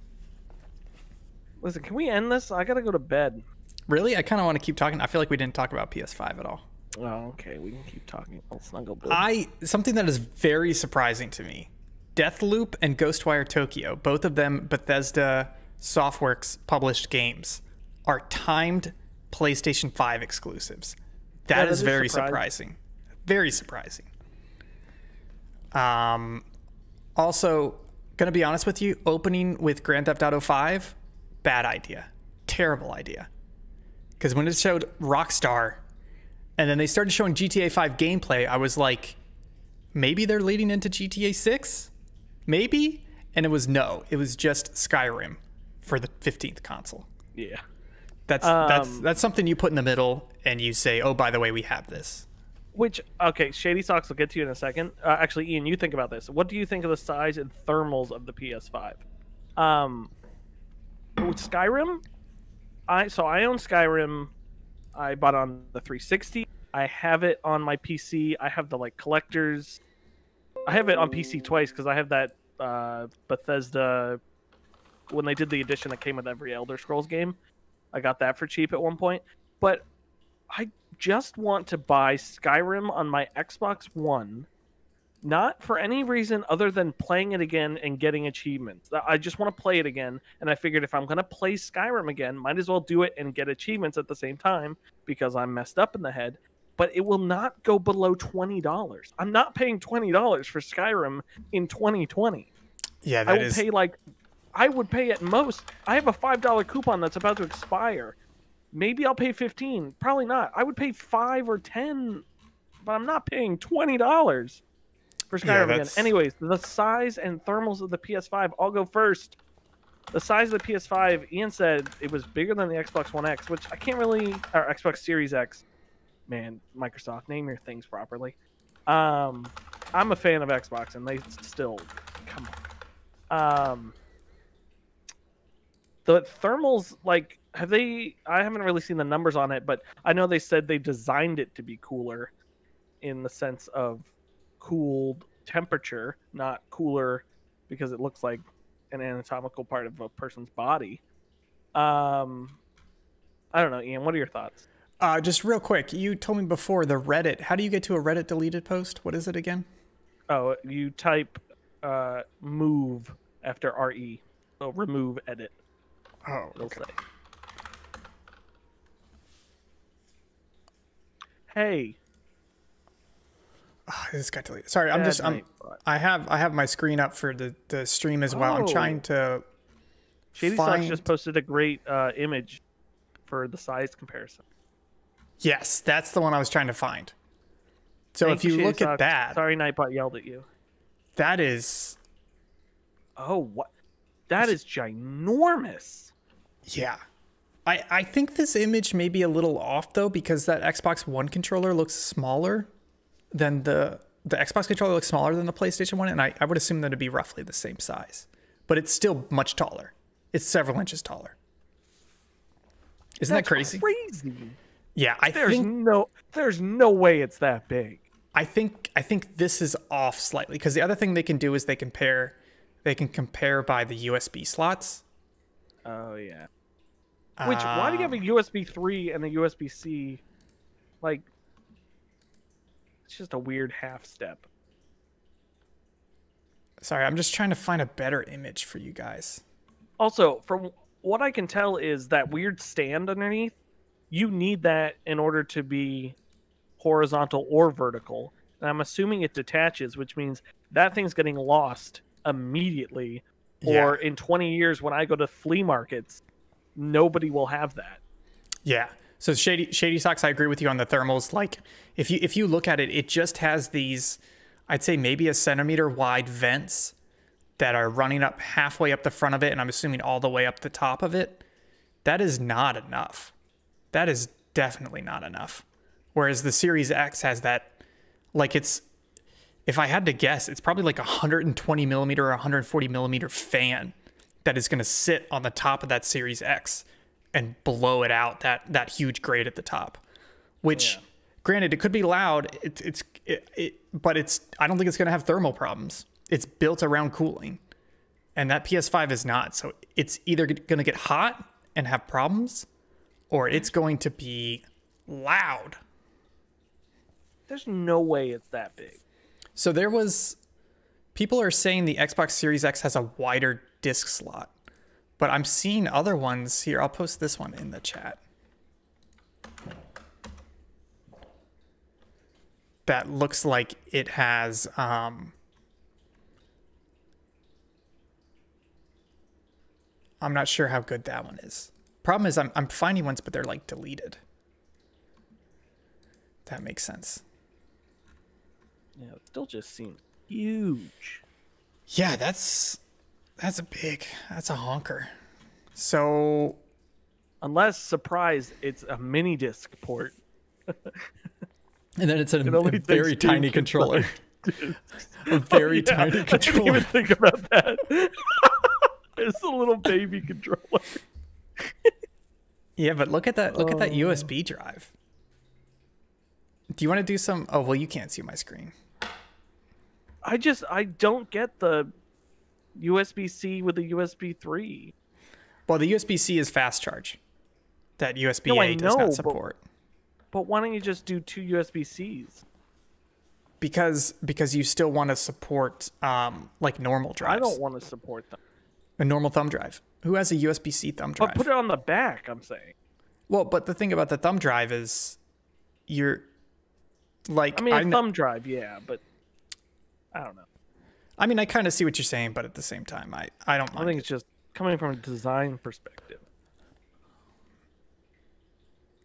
Listen, can we end this? I gotta go to bed. really i kind of want to keep talking i feel like we didn't talk about ps5 at all Oh, okay. We can keep talking. I'll snuggle. bed. I something that is very surprising to me. Deathloop and Ghostwire Tokyo, both of them Bethesda Softworks published games, are timed PlayStation 5 exclusives. Yeah, that that is is very surprising. surprising. Very surprising. Um also going to be honest with you, opening with Grand Theft Auto 5, bad idea. Terrible idea. Cuz when it showed Rockstar and then they started showing GTA 5 gameplay, I was like, maybe they're leading into GTA 6? Maybe? And it was no. It was just Skyrim for the 15th console. yeah. That's that's Um, that's something you put in the middle and you say, "Oh, by the way, we have this." Which okay, Shady Socks will get to you in a second. Uh, actually, Ian, you think about this. What do you think of the size and thermals of the PS5? Um, with Skyrim, I so I own Skyrim. I bought on the 360. I have it on my PC. I have the like collectors. I have it on PC twice because I have that uh, Bethesda when they did the edition that came with every Elder Scrolls game. I got that for cheap at one point, but I just want to buy Skyrim on my Xbox One, not for any reason other than playing it again and getting achievements. I just want to play it again, and I figured if I'm going to play Skyrim again, might as well do it and get achievements at the same time because I'm messed up in the head. But it will not go below $20. I'm not paying $20 for Skyrim in 2020. Yeah, I will is pay like I would pay at most. I have a five dollar coupon that's about to expire. Maybe I'll pay fifteen. Probably not. I would pay five or ten, but I'm not paying twenty dollars for Yeah, Skyrim again. Anyways, the size and thermals of the PS5. I'll go first. The size of the PS5. Ian said it was bigger than the Xbox One X, which I can't really. Or Xbox Series X. Man, Microsoft, name your things properly. Um, I'm a fan of Xbox, and they still come on. Um, the thermals, like have they? I haven't really seen the numbers on it, but I know they said they designed it to be cooler, in the sense of cooled temperature, not cooler because it looks like an anatomical part of a person's body. Um, I don't know, Ian. What are your thoughts? Uh, just real quick, you told me before the Reddit. How do you get to a Reddit deleted post? What is it again? Oh, you type uh, move after re, so removeddit. Oh, It'll say. Hey, Ah, this got deleted. Sorry, I'm bad just I'm night, I have I have my screen up for the the stream as well. I'm Oh. trying to Shady Socks find. just posted a great uh, image for the size comparison. Yes, that's the one I was trying to find. So Thank if you Shady look at that, sorry, Nightbot yelled at you. that is Oh, what? That is ginormous. Yeah. I I think this image may be a little off though because that Xbox One controller looks smaller than the the Xbox controller looks smaller than the PlayStation One, and I, I would assume that it'd be roughly the same size, but it's still much taller. It's several inches taller. Isn't That's that crazy? Crazy. Yeah, I There's think no. There's no way it's that big. I think I think this is off slightly because the other thing they can do is they compare they can compare by the USB slots. Oh yeah. Which why do you uh, have a USB three and a USB C? Like, it's just a weird half step. Sorry, I'm just trying to find a better image for you guys. Also, from what I can tell, is that weird stand underneath. You need that in order to be horizontal or vertical. And I'm assuming it detaches, which means that thing's getting lost immediately. Or in 20 years, when I go to flea markets, nobody will have that. Yeah. So shady shady socks, I agree with you on the thermals. Like if you if you look at it, it just has these, I'd say maybe a centimeter wide vents that are running up halfway up the front of it, and I'm assuming all the way up the top of it. That is not enough. That is definitely not enough. Whereas the Series X has that, like it's, if I had to guess, it's probably like a 120 millimeter or 140 millimeter fan that is going to sit on the top of that Series X and blow it out that that huge grade at the top. Which, Yeah. granted, it could be loud. It, it's it, it, but it's I don't think it's going to have thermal problems. It's built around cooling, and that PS5 is not. So it's either going to get hot and have problems, or it's going to be loud. There's no way it's that big. So there was people are saying the Xbox Series X has a wider disc slot. But I'm seeing other ones here. I'll post this one in the chat. That looks like it has um I'm not sure how good that one is. Problem is I'm I'm finding ones but they're like deleted. That makes sense. Yeah, it still just seems huge. Yeah, that's that's a big that's a honker. So Unless surprised, it's a mini disc port. <laughs> and then it's a, only a very tiny controller. <laughs> <laughs> a very oh, Yeah, tiny I didn't controller. even think about that. it's a little baby controller. Yeah, but look at that look at Oh. that USB drive. Do you want to do some Oh, well you can't see my screen. I just I don't get the USB C with a USB three. Well, the USB-C is fast charge. That USB-A No, does not support. But why don't you just do two USB Cs? Because because you still want to support um like normal drives. I don't want to support them. a normal thumb drive. Who has a USB-C thumb drive? But put it on the back. I'm saying. Well, but the thing about the thumb drive is you're like I mean, a kn- thumb drive, yeah, but I don't know. I mean, I kind of see what you're saying, but at the same time, I I don't I mind. think it's just coming from a design perspective.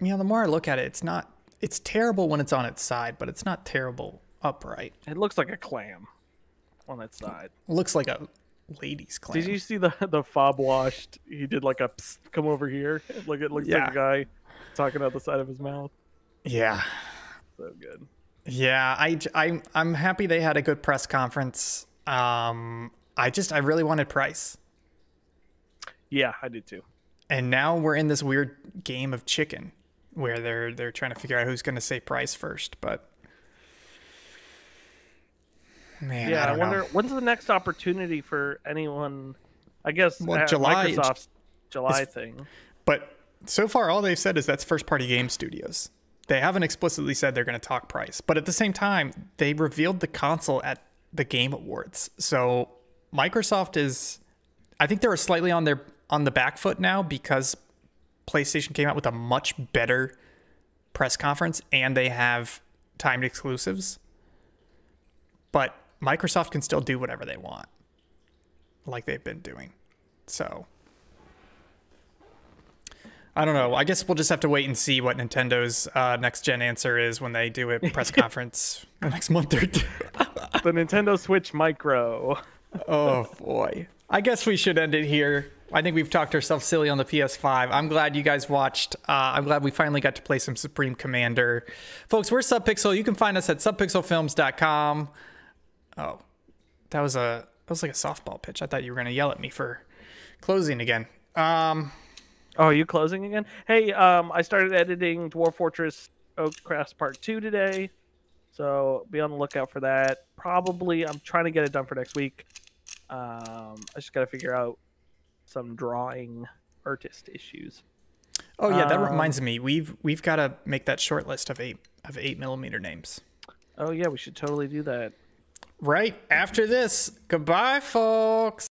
you know, the more I look at it, it's not it's terrible when it's on its side, but it's not terrible upright. It looks like a clam on its side. It looks like a lady's clam. Did you see the <laughs> the fob washed? He did like a come over here. Like it looks Yeah. like a guy talking out the side of his mouth. Yeah. So good. Yeah, I I'm I'm happy they had a good press conference. Um I just I really wanted price. Yeah, I did too. and now we're in this weird game of chicken where they're they're trying to figure out who's going to say price first. But man, yeah, I I, don't wonder know. when's the next opportunity for anyone. I guess Well, July- Microsoft's July thing. But so far, all they've said is that's first party game studios. They haven't explicitly said they're going to talk price. But at the same time, they revealed the console at the Game Awards. So Microsoft is, I think they're slightly on their on the back foot now because PlayStation came out with a much better press conference and they have timed exclusives. But Microsoft can still do whatever they want, like they've been doing. So I don't know. I guess we'll just have to wait and see what Nintendo's uh, next gen answer is when they do a press <laughs> conference the next month or two. <laughs> the Nintendo Switch Micro. <laughs> oh boy. I guess we should end it here. I think we've talked ourselves silly on the PS5. I'm glad you guys watched. Uh, I'm glad we finally got to play some Supreme Commander. Folks, we're Subpixel. You can find us at subpixelfilms.com. Oh, that was a that was like a softball pitch. I thought you were gonna yell at me for closing again. Um, Oh, are you closing again? Hey, um, I started editing Dwarf Fortress Oakcrest Part Two today, so be on the lookout for that. Probably, I'm trying to get it done for next week. Um, I just got to figure out some drawing artist issues. oh yeah, that Um, reminds me. We've we've got to make that short list of eight of eight millimeter names. Oh yeah, we should totally do that. Right after this. Goodbye, folks.